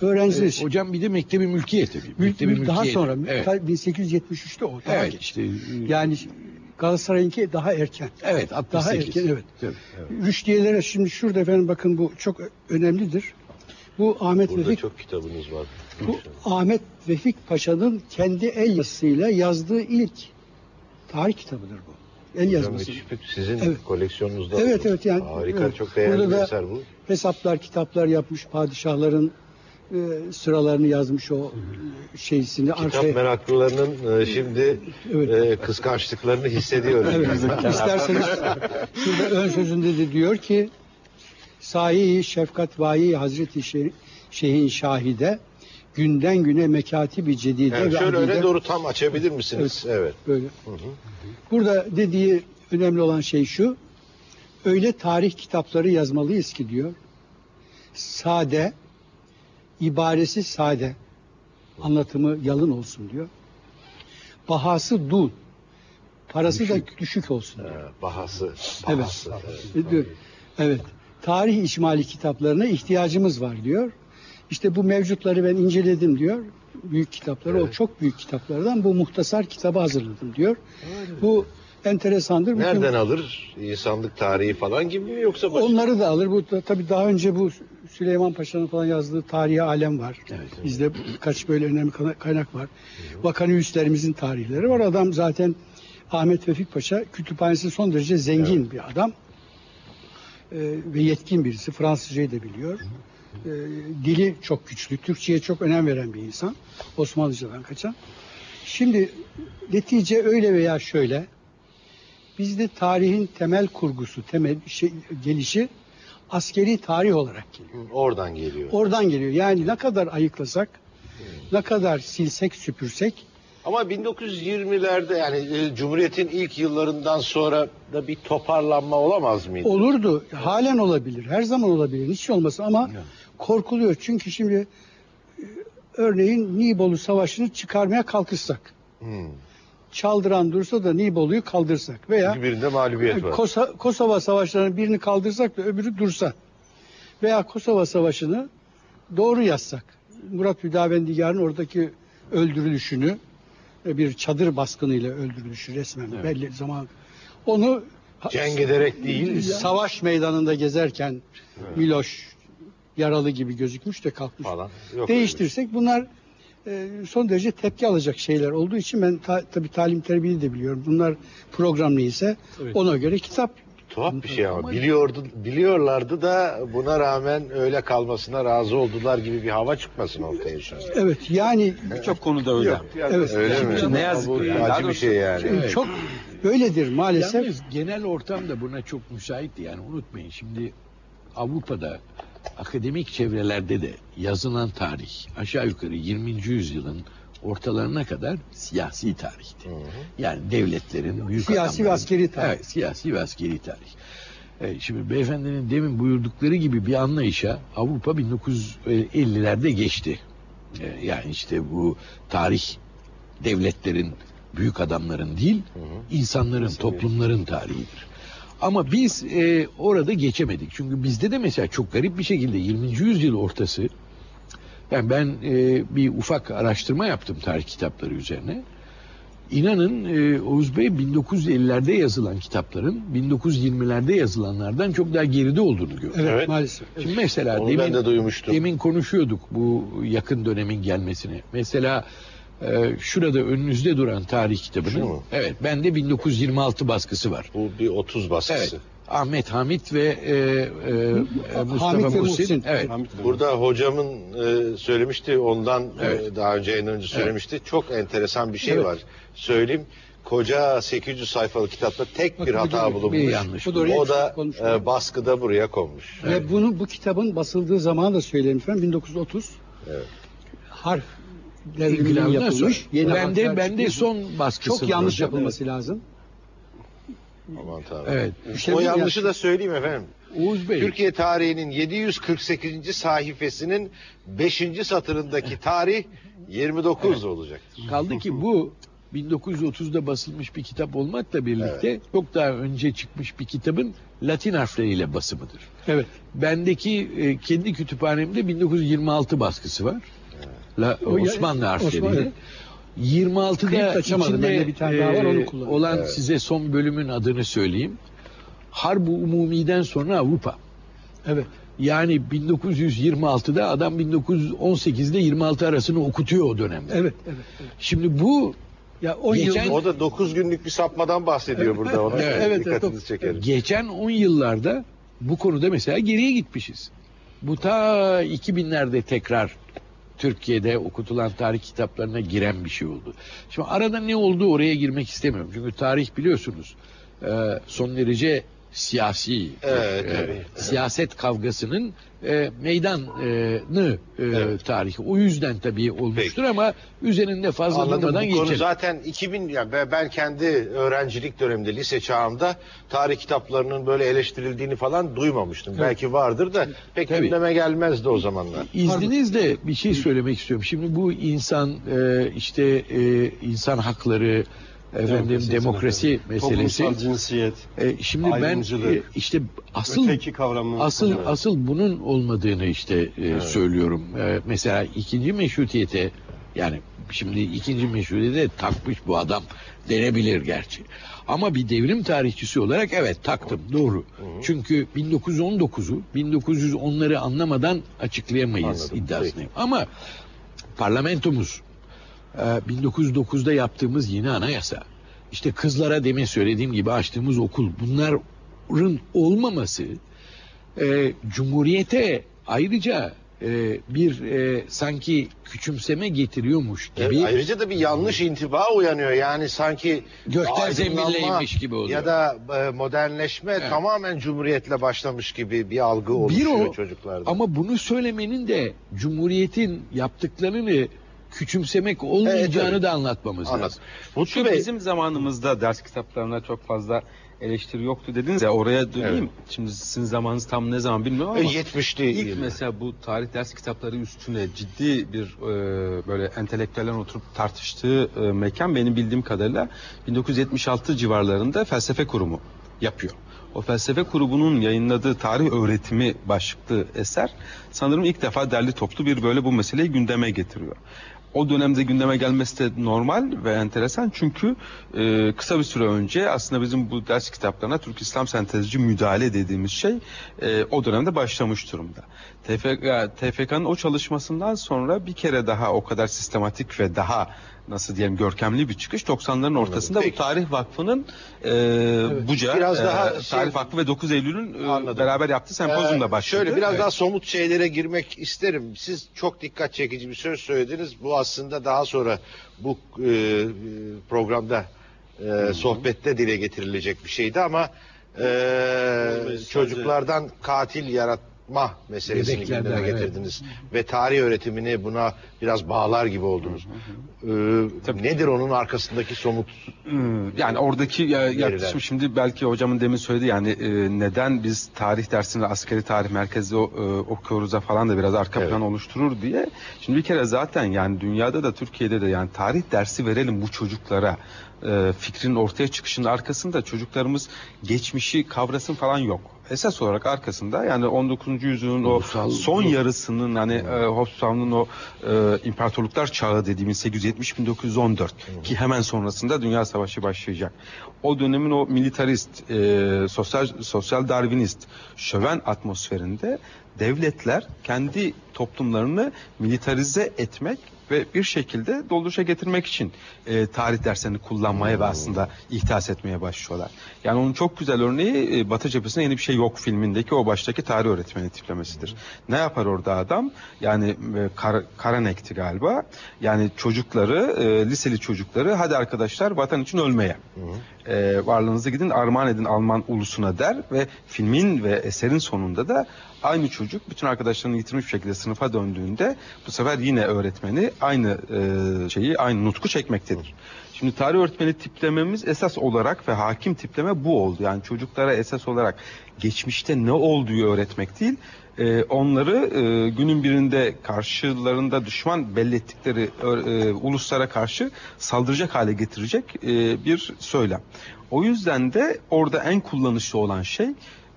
Öğrenciler E, için. hocam bir de mektebi mülkiye tabii. Mektebi mül- daha mülkiye. sonra Evet. ta- 1873'te o. Daha Evet geç. işte e, Yani Galatasaray'ınki daha erken. evet Daha 68. erken evet. Tabii. Rüştiyelere şimdi şurada efendim bakın bu çok önemlidir. Bu Ahmet Burada Vefik çok kitabınız var. bu Ahmet Vefik Paşa'nın kendi el yazısıyla yazdığı ilk tarih kitabıdır bu. El yazması. Sizin Evet. koleksiyonunuzda. Evet, evet, yani- Harika evet. çok değerli Burada bir eser bu. Hesaplar, kitaplar yapmış padişahların e, sıralarını yazmış o şeysini Kitap arkaya. meraklılarının e, şimdi Evet. e, kıskançlıklarını hissediyorum. Evet, isterseniz şurada ön sözünde de diyor ki sahi şefkat vayi Hazreti Şe- Şeyhin Şahide günden güne mekatibi cedide Evet, ve şöyle adide öne doğru tam açabilir misiniz? Evet. böyle. Burada dediği önemli olan şey şu. Öyle tarih kitapları yazmalıyız ki diyor. Sade, ibaresi sade, anlatımı yalın olsun diyor. Bahası dul, parası da düşük olsun diyor. E, bahası. Evet. bahası. Evet. Evet. evet. Tarih içmali kitaplarına ihtiyacımız var diyor. İşte bu mevcutları ben inceledim diyor. Büyük kitapları, o Evet. çok büyük kitaplardan bu muhtasar kitabı hazırladım diyor. Bu enteresandır. Bütün- Nereden alır? İnsanlık tarihi falan gibi mi yoksa başka? Onları da alır. Bu tabii daha önce bu Süleyman Paşa'nın falan yazdığı Tarihi Alem var. Bizde birkaç böyle önemli kaynak var. Vakanüvislerimizin tarihleri var. Adam zaten Ahmet Vefik Paşa kütüphanesi son derece zengin bir adam. Ee, ve yetkin birisi. Fransızcayı da biliyor. Ee, dili çok güçlü. Türkçe'ye çok önem veren bir insan. Osmanlıcadan kaçan. Şimdi netice öyle veya şöyle. Bizde tarihin temel kurgusu, temel şey, gelişi askeri tarih olarak geliyor. Oradan geliyor. Oradan geliyor. Yani ne kadar ayıklasak, ne kadar silsek, süpürsek Ama 1920'lerde yani e, Cumhuriyet'in ilk yıllarından sonra da bir toparlanma olamaz mıydı? olurdu. Halen olabilir. Her zaman olabilir. Hiç olmasın ama korkuluyor. Çünkü şimdi e, örneğin Nibolu Savaşı'nı çıkarmaya kalkışsak. Hmm. Çaldıran dursa da Nibolu'yu kaldırsak veya Birinde mağlubiyet var. Kosa- Kosova Savaşları'nın birini kaldırsak da öbürü dursa. Veya Kosova Savaşı'nı doğru yazsak. Murat Hüdavendigar'ın oradaki öldürülüşünü e, bir çadır baskınıyla öldürülüşü resmen belli zaman onu Cenk ederek değil. savaş meydanında gezerken Miloş yaralı gibi gözükmüş de kalkmış. Falan. Yok Değiştirsek bunlar e, son derece tepki alacak şeyler olduğu için ben ta, tabii talim terbiyeyi de biliyorum. Bunlar program neyse ona göre kitap Tuhaf bir şey ama biliyordu, biliyorlardı da buna rağmen öyle kalmasına razı oldular gibi bir hava çıkmasın ortaya şimdi. Evet yani Birçok konuda öyle. evet. Öyle mi? Şimdi ne yazık ki yani. Acı bir şey yani. Evet. Çok öyledir maalesef. Yalnız genel ortam da buna çok müsait yani unutmayın şimdi Avrupa'da akademik çevrelerde de yazılan tarih aşağı yukarı 20. yüzyılın ortalarına kadar siyasi tarihti. Yani devletlerin büyük Siyasi ve askeri tarih. Evet, siyasi ve askeri tarih. Evet, şimdi beyefendinin demin buyurdukları gibi bir anlayışa Avrupa 1950'lerde geçti. Ee, Yani işte bu tarih devletlerin, büyük adamların değil, insanların, toplumların tarihidir. Ama biz e, orada geçemedik. Çünkü bizde de mesela çok garip bir şekilde 20. yüzyıl ortası yani ben e, bir ufak araştırma yaptım tarih kitapları üzerine. İnanın e, Oğuz Bey 1950'lerde yazılan kitapların 1920'lerde yazılanlardan çok daha geride olduğunu görüyor. Evet, Evet. maalesef. Şimdi mesela Onu demin, ben de duymuştum. demin konuşuyorduk bu yakın dönemin gelmesini. Mesela e, şurada önünüzde duran tarih Şu kitabının mu? evet bende 1926 baskısı var. Bu bir 30 baskısı. Evet. Ahmet Hamit ve e, e, e, Mustafa Hamit ve Muhsin. Muhsin. Evet. Burada hocamın e, söylemişti ondan e, Evet. daha önce yayından önce söylemişti. Çok enteresan bir şey Evet. var. Söyleyeyim. Koca 800 sayfalık kitapta tek Bak, bir hata de- bulunmuş. bir yanlış. Bu O da e, baskıda buraya konmuş. Ve bunu bu kitabın basıldığı zaman da söyleyeyim efendim 1930 Evet. harf devriminin yapılmış. sonra. Yeni bende harfler bende çıkmış. son baskısı çok yanlış yapılması lazım. Aman tanrım. Evet. İşte o yanlışı ya- da söyleyeyim efendim. Oğuz Bey. Türkiye tarihinin 748. sayfasının 5. satırındaki tarih 29 olacak. Kaldı ki bu 1930'da basılmış bir kitap olmakla birlikte çok daha önce çıkmış bir kitabın Latin harfleriyle basımıdır. Evet. Bendeki e, kendi kütüphanemde 1926 baskısı var. La, O ya- Osmanlı harfleriyle. Osmanlı. 26'da Kayıt açamadım. içinde bir tane daha var, e, onu olan size son bölümün adını söyleyeyim. Harb-ı Umumi'den sonra Avrupa. Evet. Yani 1926'da adam 1918'de 26 arasını okutuyor o dönemde. Evet. Evet. evet. Şimdi bu Ya 10 Geçen- yıl O da 9 günlük bir sapmadan bahsediyor burada. Ona Evet, evet, dikkatinizi evet. çekerim. geçen 10 yıllarda bu konuda mesela geriye gitmişiz. Bu ta 2000'lerde tekrar Türkiye'de okutulan tarih kitaplarına giren bir şey oldu. Şimdi arada ne oldu oraya girmek istemiyorum. Çünkü tarih biliyorsunuz e, son derece siyasi Evet, e, tabii. siyaset kavgasının e, meydanı e, Evet. tarihi. O yüzden tabii olmuştur ama üzerinde fazla Anladım. durmadan Bu konu geçelim. zaten 2000 yani ben- kendi öğrencilik döneminde lise çağımda tarih kitaplarının böyle eleştirildiğini falan duymamıştım. Belki vardır da pek Tabii. gündeme gelmezdi o zamanlar. İzninizle bir şey söylemek istiyorum. Şimdi bu insan e, işte e, insan hakları efendim Demokrasi, demokrasi meselesi. Toplumsal cinsiyet, E, şimdi ben e, işte asıl asıl Evet. asıl bunun olmadığını işte e, söylüyorum. E, mesela ikinci meşrutiyete yani şimdi ikinci meşrutiyete takmış bu adam denebilir gerçi. Ama bir devrim tarihçisi olarak evet taktım doğru. Çünkü 1919'u 1910'ları anlamadan açıklayamayız Anladım, iddiasındayım. Ama parlamentomuz 1909'da yaptığımız yeni anayasa işte kızlara demin söylediğim gibi açtığımız okul bunların olmaması e, cumhuriyete ayrıca e, bir e, sanki küçümseme getiriyormuş gibi Evet, ayrıca da bir yanlış intiba uyanıyor. Yani sanki aydınlanma zembilleymiş gibi oluyor. Ya da e, modernleşme tamamen cumhuriyetle başlamış gibi bir algı oluşuyor o, çocuklarda. ama bunu söylemenin de cumhuriyetin yaptıklarını küçümsemek olmayacağını evet. da anlatmamız Anladım. lazım. Mutlu Bey, bizim zamanımızda ders kitaplarına çok fazla eleştiri yoktu dediniz ya oraya döneyim. Şimdi sizin zamanınız tam ne zaman bilmiyorum ama e, 70'li ilk yıllar. mesela bu tarih ders kitapları üstüne ciddi bir e, böyle entelektüellerin oturup tartıştığı e, mekan benim bildiğim kadarıyla 1976 civarlarında felsefe kurumu yapıyor. O felsefe grubunun yayınladığı tarih öğretimi başlıklı eser sanırım ilk defa derli toplu bir böyle bu meseleyi gündeme getiriyor. O dönemde gündeme gelmesi de normal ve enteresan çünkü e, kısa bir süre önce aslında bizim bu ders kitaplarına Türk İslam sentezci müdahale dediğimiz şey e, o dönemde başlamış durumda. TFK, TFK'nın o çalışmasından sonra bir kere daha o kadar sistematik ve daha nasıl diyelim görkemli bir çıkış 90'ların ortasında Peki. bu Tarih Vakfı'nın e, Buca Biraz e, daha şey- Tarih Vakfı ve 9 Eylül'ün e, beraber yaptığı sempozyumda Ee, başladı. Şöyle biraz Evet. daha somut şeylere girmek isterim. Siz çok dikkat çekici bir söz söylediniz. Bu aslında daha sonra bu e, programda e, sohbette dile getirilecek bir şeydi ama e, çocuklardan katil yaratma meselesini Bebeklerden, gündeme evet. getirdiniz. Ve tarih öğretimini buna biraz bağlar gibi oldunuz. E, Tabii. nedir onun arkasındaki somut Hmm, Yani oradaki ya- yaklaşım şimdi belki hocamın demin söyledi yani e, neden biz tarih dersini askeri tarih merkezde e, okuyoruz'a falan da biraz arka Evet. plan oluşturur diye. Şimdi bir kere zaten yani dünyada da Türkiye'de de yani tarih dersi verelim bu çocuklara e, fikrin ortaya çıkışının arkasında çocuklarımız geçmişi kavrasın falan yok. Esas olarak arkasında yani 19. yüzyılın o Ulusal- son yarısının hani e, Hobsbawm'ın o e, imparatorluklar çağı dediğimiz 870-1914 ki hemen sonrasında Dünya Savaşı başlayacak. O dönemin o militarist, e, sosyal sosyal darwinist, şöven atmosferinde devletler kendi toplumlarını militarize etmek ve bir şekilde dolduruşa getirmek için e, tarih derslerini kullanmaya ve aslında ihdas etmeye başlıyorlar. Yani onun çok güzel örneği e, Batı Cephesi'nde yeni bir şey yok filmindeki o baştaki tarih öğretmeni tiplemesidir. Ne yapar orada adam? Yani e, Kar Karanek'ti galiba. Yani çocukları, e, liseli çocukları hadi arkadaşlar vatan için ölmeye. E, varlığınızı gidin armağan edin Alman ulusuna der ve filmin ve eserin sonunda da aynı çocuk bütün arkadaşlarını yitirmiş bir şekilde sınıfa döndüğünde bu sefer yine öğretmeni aynı e, şeyi aynı nutku çekmektedir. Şimdi tarih öğretmeni tiplememiz esas olarak ve hakim tipleme bu oldu. Yani çocuklara esas olarak geçmişte ne olduğu öğretmek değil, e, onları e, günün birinde karşılarında düşman belli ettikleri ö- e, uluslara karşı saldıracak hale getirecek e, bir söylem. O yüzden de orada en kullanışlı olan şey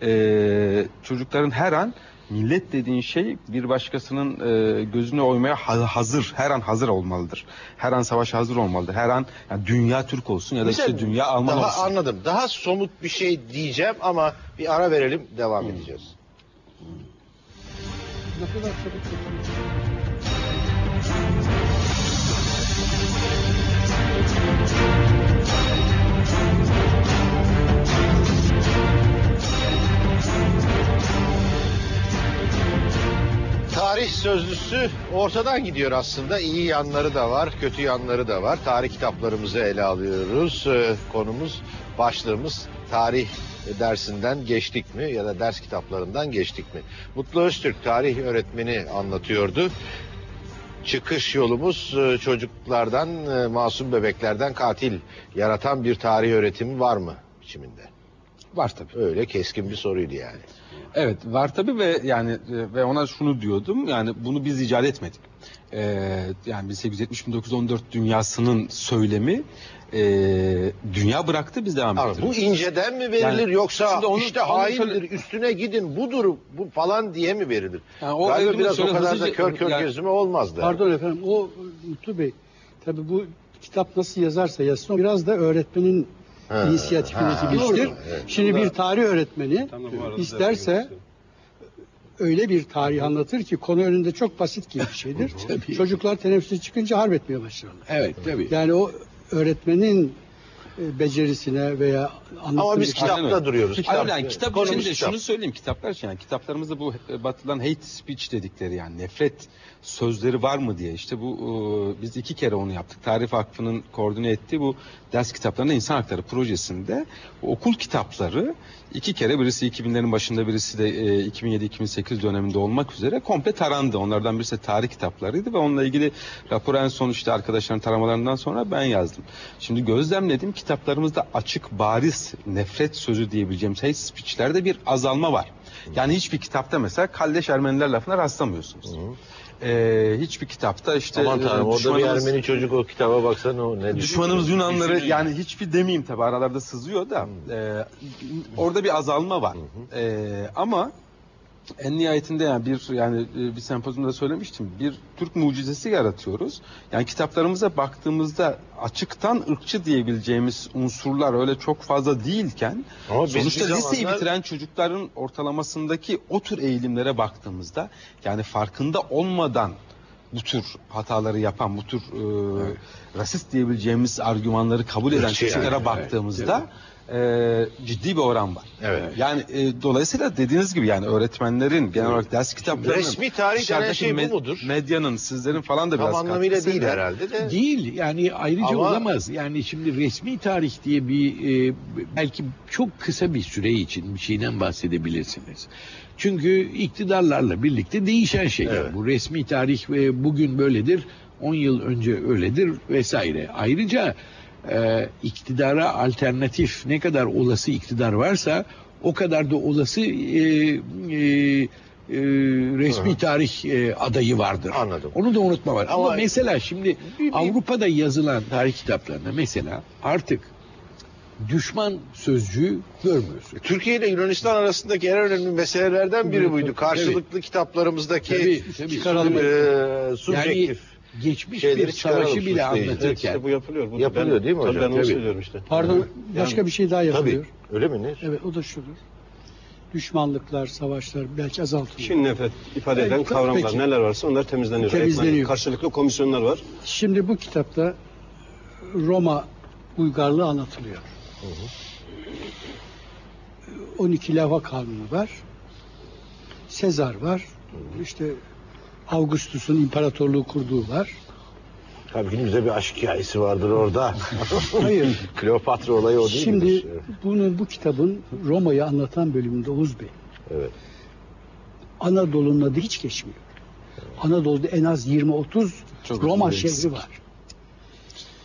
e, çocukların her an millet dediğin şey bir başkasının e, gözüne oymaya ha- hazır, her an hazır olmalıdır. Her an savaşa hazır olmalıdır. Her an yani dünya Türk olsun ya da Mesela işte dünya Alman daha olsun. anladım. Daha somut bir şey diyeceğim ama bir ara verelim devam edeceğiz. Ne kadar çabuk Tarih sözlüsü ortadan gidiyor aslında. İyi yanları da var, kötü yanları da var. Tarih kitaplarımızı ele alıyoruz. Ee, konumuz, başlığımız tarih dersinden geçtik mi ya da ders kitaplarından geçtik mi? Mutlu Öztürk tarih öğretmeni anlatıyordu. Çıkış yolumuz e, çocuklardan, e, masum bebeklerden katil yaratan bir tarih öğretimi var mı biçiminde? Var tabii. Öyle keskin bir soruydu yani. Evet var tabii ve yani e, ve ona şunu diyordum yani bunu biz icat etmedik. Ee, yani 1870-1914 dünyasının söylemi e, dünya bıraktı biz devam Ama ettik. bu inceden mi verilir Yani yoksa şimdi onu- işte onu haindir söyle- üstüne gidin budur bu falan diye mi verilir? Yani o Galiba biraz o şöyle kadar da hızlıca- kör kör yani- gezme olmazdı. Pardon efendim o Mutlu Bey tabii bu kitap nasıl yazarsa yazsın o biraz da öğretmenin Ha, evet. Şimdi bir tarih öğretmeni Tamam, isterse devam öyle bir tarih anlatır ki konu önünde çok basit gibi bir şeydir. Tabii. Çocuklar teneffüse çıkınca harp etmeye başlarlar. Evet tabii. Yani o öğretmenin e, becerisine veya Ama anlattığı biz Aynen kitapta duruyoruz. Kitap- yani kitap içinde kitap. şunu söyleyeyim kitaplar için yani kitaplarımızda bu batılan hate speech dedikleri yani nefret sözleri var mı diye işte bu e, biz iki kere onu yaptık. Tarih Vakfı'nın koordine ettiği bu ders kitaplarında insan hakları projesinde okul kitapları iki kere birisi 2000'lerin başında birisi de e, 2007-2008 döneminde olmak üzere komple tarandı. Onlardan birisi tarih kitaplarıydı ve onunla ilgili raporu en son işte arkadaşların taramalarından sonra ben yazdım. Şimdi gözlemledim kitaplarımızda açık bariz nefret sözü diyebileceğimiz hate speechlerde bir azalma var. Yani hiçbir kitapta mesela kalleş Ermeniler lafına rastlamıyorsunuz. Ee, hiçbir kitapta işte Aman e, tanrım orada bir düşmanımız- Ermeni çocuk o kitaba baksana o ne Düşmanımız Yunanları yani hiçbir demeyeyim tabi aralarda sızıyor da e, orada bir azalma var. E, ama en nihayetinde yani bir yani e, bir sempozyumda söylemiştim. Bir Türk mucizesi yaratıyoruz. Yani kitaplarımıza baktığımızda açıktan ırkçı diyebileceğimiz unsurlar öyle çok fazla değilken Ama sonuçta liseyi zamanlar- bitiren çocukların ortalamasındaki o tür eğilimlere baktığımızda yani farkında olmadan bu tür hataları yapan, bu tür e, rasist diyebileceğimiz argümanları kabul eden Irkçı yani, çocuklara evet, baktığımızda e, ciddi bir oran var. Evet. Yani e, dolayısıyla dediğiniz gibi yani öğretmenlerin genel olarak ders kitaplarının resmi tarih denen şey bu mudur? Medyanın, sizlerin falan da Tam biraz anlamıyla değil herhalde de. Değil yani ayrıca Ama- olamaz. Yani şimdi resmi tarih diye bir e, belki çok kısa bir süre için bir şeyden bahsedebilirsiniz. Çünkü iktidarlarla birlikte değişen şeyler. Evet. Bu resmi tarih ve bugün böyledir, 10 yıl önce öyledir vesaire. Ayrıca e, iktidara alternatif ne kadar olası iktidar varsa o kadar da olası e, e, e, resmi tarih e, adayı vardır. Anladım. Onu da unutma var. Ama, Ama- mesela şimdi Avrupa'da yazılan tarih kitaplarında mesela artık düşman sözcüğü görmüyorsun. Türkiye ile Yunanistan arasındaki en önemli meselelerden biri Evet, buydu. Karşılıklı kitaplarımızdaki Tabii, tabii. Çıkaralım. e, subjektif. Geçmiş Şeyleri bir çıkaralım savaşı bile suçlayıcı. Evet, anlatırken işte bu yapılıyor. Bu Yapılıyor ben, değil mi tabii hocam? Ben onu Tabii. söylüyorum işte. Pardon başka bir şey daha yapılıyor. Tabii. Öyle mi ne? Evet o da şudur. Düşmanlıklar, savaşlar belki azaltılıyor. Kin nefret ifade eden Evet, kavramlar peki. neler varsa onlar temizleniyor. Temizleniyor. Ekran- Karşılıklı komisyonlar var. Şimdi bu kitapta Roma uygarlığı anlatılıyor. 12 lava kanunu var. Sezar var. İşte Augustus'un imparatorluğu kurduğu var. Tabii ki bize bir aşk hikayesi vardır orada. Hayır. Kleopatra olayı o değil Şimdi midir? bunun bu kitabın Roma'yı anlatan bölümünde Oğuz Bey. Evet. Anadolu'nun adı hiç geçmiyor. Anadolu'da en az 20-30 Çok Roma bir şehri var.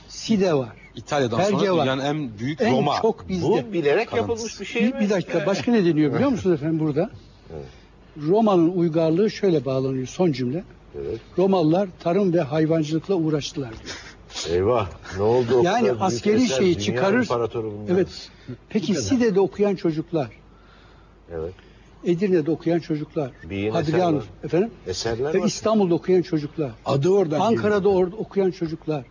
Side var. İtalya'dan Perge sonra var. dünyanın en büyük En Roma. çok bizde. Bu bilerek Kalıntısı. yapılmış bir şey Bir, mi? bir dakika başka ne deniyor biliyor musunuz efendim burada? Roma'nın uygarlığı şöyle bağlanıyor son cümle. Evet. Romalılar tarım ve hayvancılıkla uğraştılar diyor. Eyvah ne oldu Yani askeri eser, şeyi çıkarır-. Evet. Peki Side'de okuyan çocuklar, Evet. Edirne'de okuyan çocuklar, Hadrianus efendim Eserler ve var. İstanbul'da okuyan çocuklar, adı oradan Ankara'da orada okuyan çocuklar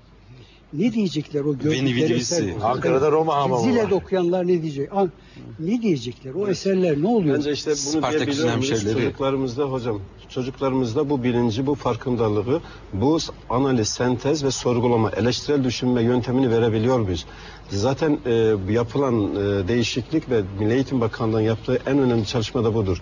ne diyecekler o gördükleri eser? Ankara'da Roma hamamı Zile'de var. okuyanlar ne diyecek? An- Ne diyecekler? O eserler ne oluyor? Bence işte bunu Spartaküs'ün hemşerileri. Çocuklarımızda hocam, çocuklarımızda bu bilinci, bu farkındalığı, bu analiz, sentez ve sorgulama, eleştirel düşünme yöntemini verebiliyor muyuz? Zaten e, yapılan e, değişiklik ve Milli Eğitim Bakanlığı'nın yaptığı en önemli çalışma da budur.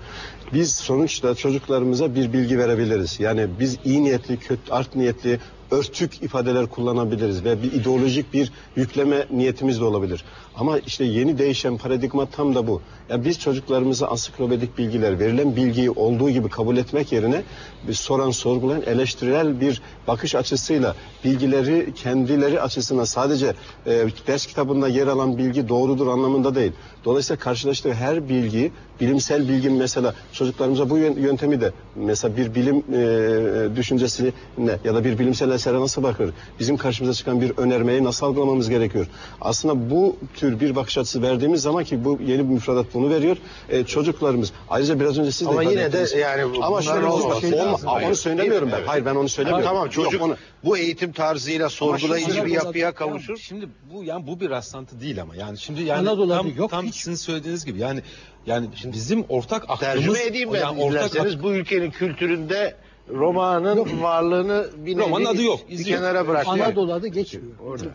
Biz sonuçta çocuklarımıza bir bilgi verebiliriz. Yani biz iyi niyetli, kötü, art niyetli, örtük ifadeler kullanabiliriz ve bir ideolojik bir yükleme niyetimiz de olabilir. Ama işte yeni değişen paradigma tam da bu. Ya biz çocuklarımıza ansiklopedik bilgiler, verilen bilgiyi olduğu gibi kabul etmek yerine bir soran, sorgulayan, eleştirel bir bakış açısıyla bilgileri kendileri açısından sadece e, ders kitabında yer alan bilgi doğrudur anlamında değil. Dolayısıyla karşılaştığı her bilgi, bilimsel bilgi mesela çocuklarımıza bu yön- yöntemi de mesela bir bilim e, düşüncesi ne ya da bir bilimsel esere nasıl bakır? Bizim karşımıza çıkan bir önermeyi nasıl algılamamız gerekiyor? Aslında bu tür bir bakış açısı verdiğimiz zaman ki bu yeni bir müfredat bunu veriyor. E, çocuklarımız ayrıca biraz önce siz de Ama yine de ettiniz. yani bu- ama bunlar şöyle olmaz. olmaz. Şey Olma- lazım. Ama onu söylemiyorum ben. Evet. Hayır ben onu söylemiyorum. Tamam Yok, çocuk onu- bu eğitim tarzıyla sorgulayıcı bir yapıya kavuşur. Şimdi bu yani bu bir rastlantı değil ama yani şimdi yani Anadolu tam, yok, tam hiç. sizin söylediğiniz gibi yani yani şimdi bizim ortak aklımız Tercüme edeyim ben yani ortak dilerseniz bu ülkenin kültüründe Roma'nın varlığını bir Roma'nın adı yok, bir izi yok. kenara bırakmak. Anadolu adı geçmiyor.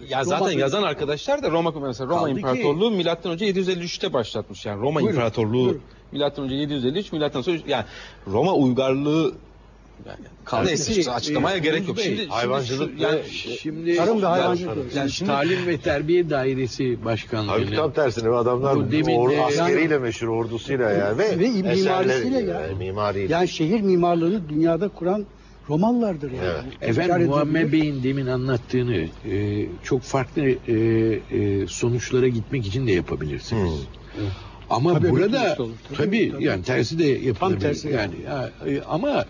Ya zaten Roma- yazan arkadaşlar da Roma mesela Roma Kaldı ki- İmparatorluğu milattan önce 753'te başlatmış yani Roma Buyurun, İmparatorluğu buyurun. milattan önce 753 milattan sonra yani Roma uygarlığı yani neyse işte açıklamaya e, gerek yok. Şimdi, şimdi hayvancılık şu- yani Şimdi Tarım ve Yani- hayvancılık. yani Yani şimdi Talim ve Terbiye Dairesi Başkanlığı. Halbuki tam tersine adamlar Bu demin or- de- askeriyle meşhur ordusuyla yani ve, Ve mimarisiyle ya. yani mimariyle. Yani şehir mimarlığını dünyada kuran Romalılardır yani. Evet. Efendim Muammer. Bey'in demin anlattığını e, çok farklı e, e, sonuçlara gitmek için de yapabilirsiniz. Ama Tabii, burada olur. tabii, Tabii, tabii. yani tersi de yapılabilir. tersi yani ya, e, ama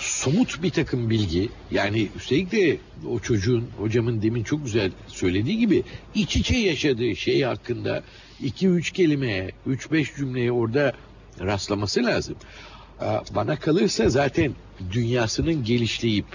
somut bir takım bilgi yani üstelik de o çocuğun hocamın demin çok güzel söylediği gibi iç içe yaşadığı şey hakkında iki üç kelimeye, üç beş cümleye orada rastlaması lazım. Bana kalırsa zaten dünyasının gelişleyip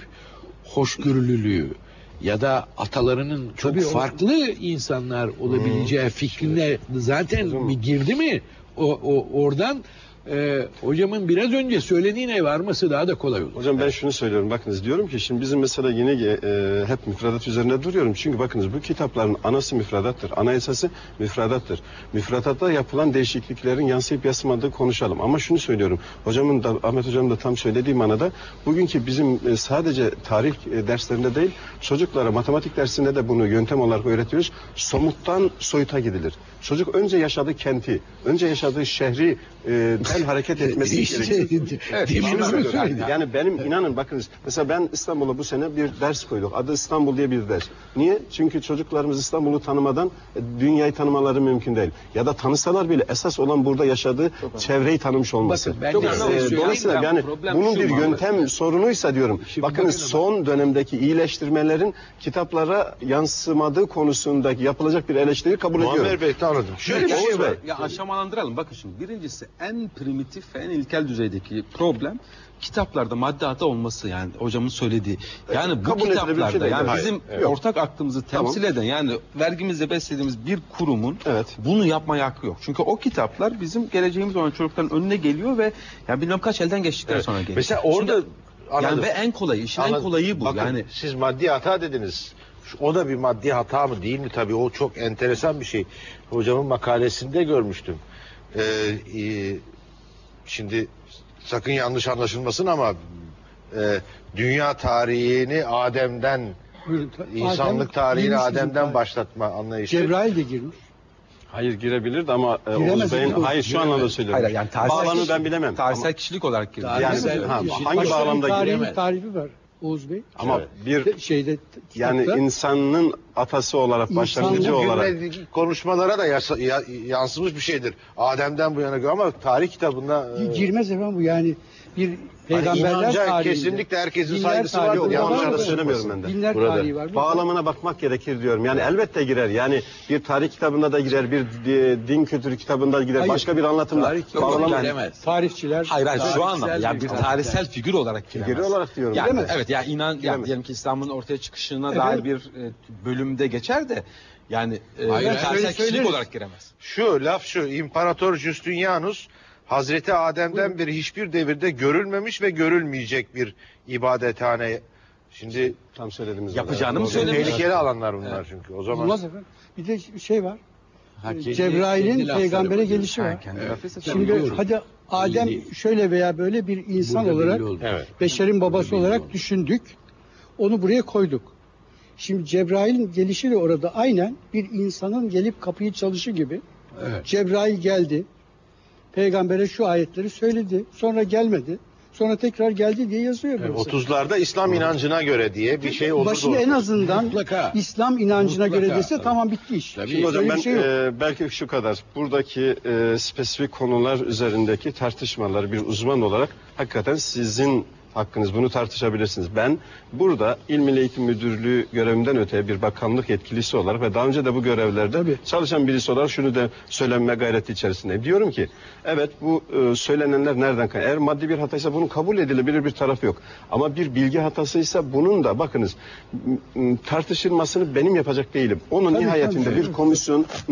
hoşgörülülüğü ya da atalarının çok Tabii o- farklı insanlar olabileceği fikrine zaten bir girdi mi o, o oradan e, hocamın biraz önce söylediğine varması daha da kolay olur. Hocam ben şunu söylüyorum bakınız diyorum ki şimdi bizim mesela yine e, hep müfredat üzerinde duruyorum. Çünkü bakınız bu kitapların anası müfredattır. Ana esası müfredattır. Müfredatta yapılan değişikliklerin yansıyıp yansımadığı konuşalım. Ama şunu söylüyorum. Hocamın da Ahmet hocam da tam söylediği manada bugünkü bizim e, sadece tarih e, derslerinde değil çocuklara matematik dersinde de bunu yöntem olarak öğretiyoruz. Somuttan soyuta gidilir. Çocuk önce yaşadığı kenti, önce yaşadığı şehri e, modern hareket etmesi İşte, gerekiyor. Evet, söyledim. Yani benim inanın bakınız mesela ben İstanbul'a bu sene bir ders koyduk. Adı İstanbul diye bir ders. Niye? Çünkü çocuklarımız İstanbul'u tanımadan e, dünyayı tanımaları mümkün değil. Ya da tanısalar bile esas olan burada yaşadığı çevreyi tanımış olması. Bakın, ben Çok söyleyeyim dolayısıyla yani bunun bir yöntem sorunuysa diyorum. Şimdi bakın bakın son dönemdeki iyileştirmelerin kitaplara yansımadığı konusundaki yapılacak bir eleştiri kabul ediyorum. Muammer Bey anladım. Şöyle bir Oğuz şey var. Ya aşamalandıralım. Bakın şimdi birincisi en primitif ve en ilkel düzeydeki problem kitaplarda madde hata olması yani hocamın söylediği. Yani bu kabul bir kitaplarda şey değil. yani Hayır, bizim yok. ortak aklımızı temsil eden yani vergimizle beslediğimiz bir kurumun Evet. bunu yapmaya hakkı yok. Çünkü o kitaplar bizim geleceğimiz olan çocukların önüne geliyor ve yani bilmem kaç elden geçtikten Evet. sonra geliyor. Mesela orada Şimdi- yani ve en kolayı, işin en Anladım. kolayı bu. Bakın, yani siz maddi hata dediniz. O da bir maddi hata mı değil mi tabii o çok enteresan bir şey. Hocamın makalesinde görmüştüm. Ee, e, şimdi sakın yanlış anlaşılmasın ama e, dünya tarihini Adem'den insanlık tarihini girmiş bizim Adem'den tarih. başlatma anlayışı. Cebrail de girmiş. Hayır girebilirdi ama e, Giremez, Oğuz Bey'in hayır şu anlamda söylüyorum. Hayır yani tarihsel Bağlamı kişilik- ben bilemem. Tarihsel Ama, kişilik olarak giriyor. Yani Tarihsel ha, kişilik- hangi Başka bir bağlamda tarihin giremez? tarifi var Oğuz Bey. ama bir De- şeyde yani kitapta. insanın atası olarak başlangıcı İnsanlık olarak Bugün konuşmalara da yasa- ya- yansımış bir şeydir. Adem'den bu yana göre ama tarih kitabında e, girmez efendim bu yani bir peygamberler inanca tarihinde. kesinlikle herkesin dinler saygısı var mı? anlaşılmasın. söylemiyorum ben de. Dinler Burada. tarihi var. bağlamına bakmak gerekir diyorum. Yani elbette girer. Yani bir tarih kitabında da girer, bir di- din kültürü kitabında girer, Hayır. başka bir anlatımda. Tarih Bağlama- giremez. Tarihçiler. Hayır hayır şu Tarihsel anlamda yani bir tarihsel figür olarak giremez. Figürü olarak diyorum. Yani, Giremez. evet yani inan yani diyelim ki İslam'ın ortaya çıkışına Efendim? dair bir e, bölümde geçer de yani e, Hayır, tarihsel şöyle kişilik olarak giremez. Şu laf şu İmparator Justinianus Hazreti Adem'den beri hiçbir devirde görülmemiş ve görülmeyecek bir ibadethane. Şimdi Tam söylediğimiz Yapacağını mı söylemiş? tehlikeli alanlar bunlar çünkü. O zaman Olmaz efendim. Bir de şey var. Kendi- Cebrail'in peygambere var. gelişi var. Evet. Şimdi doğru. hadi Adem değil. şöyle veya böyle bir insan Burada olarak. Evet. beşerin babası belli olarak oldu. düşündük. Onu buraya koyduk. Şimdi Cebrail'in gelişi de orada aynen bir insanın gelip kapıyı çalışı gibi. Evet. Cebrail geldi. Peygambere şu ayetleri söyledi. Sonra gelmedi. Sonra tekrar geldi diye yazıyor. e, burası. 30'larda İslam inancına göre diye bir şey. Başında doğru. en azından Mutlaka. İslam inancına Mutlaka, göre dese tabii. tamam bitti iş. Tabii. Şimdi hocam Öyle ben şey yok. e, belki şu kadar buradaki e, spesifik konular üzerindeki tartışmalar bir uzman olarak hakikaten sizin hakkınız bunu tartışabilirsiniz. Ben burada İl Milli Eğitim Müdürlüğü görevimden öte bir bakanlık yetkilisi olarak ve daha önce de bu görevlerde Tabii. çalışan birisi olarak şunu da söylenme gayreti içerisindeyim. Diyorum ki evet bu e, söylenenler nereden kaynaklı? Eğer maddi bir hataysa bunun kabul edilebilir bir tarafı yok. Ama bir bilgi hatasıysa bunun da bakınız tartışılmasını benim yapacak değilim. Onun Tabii, nihayetinde tabii. bir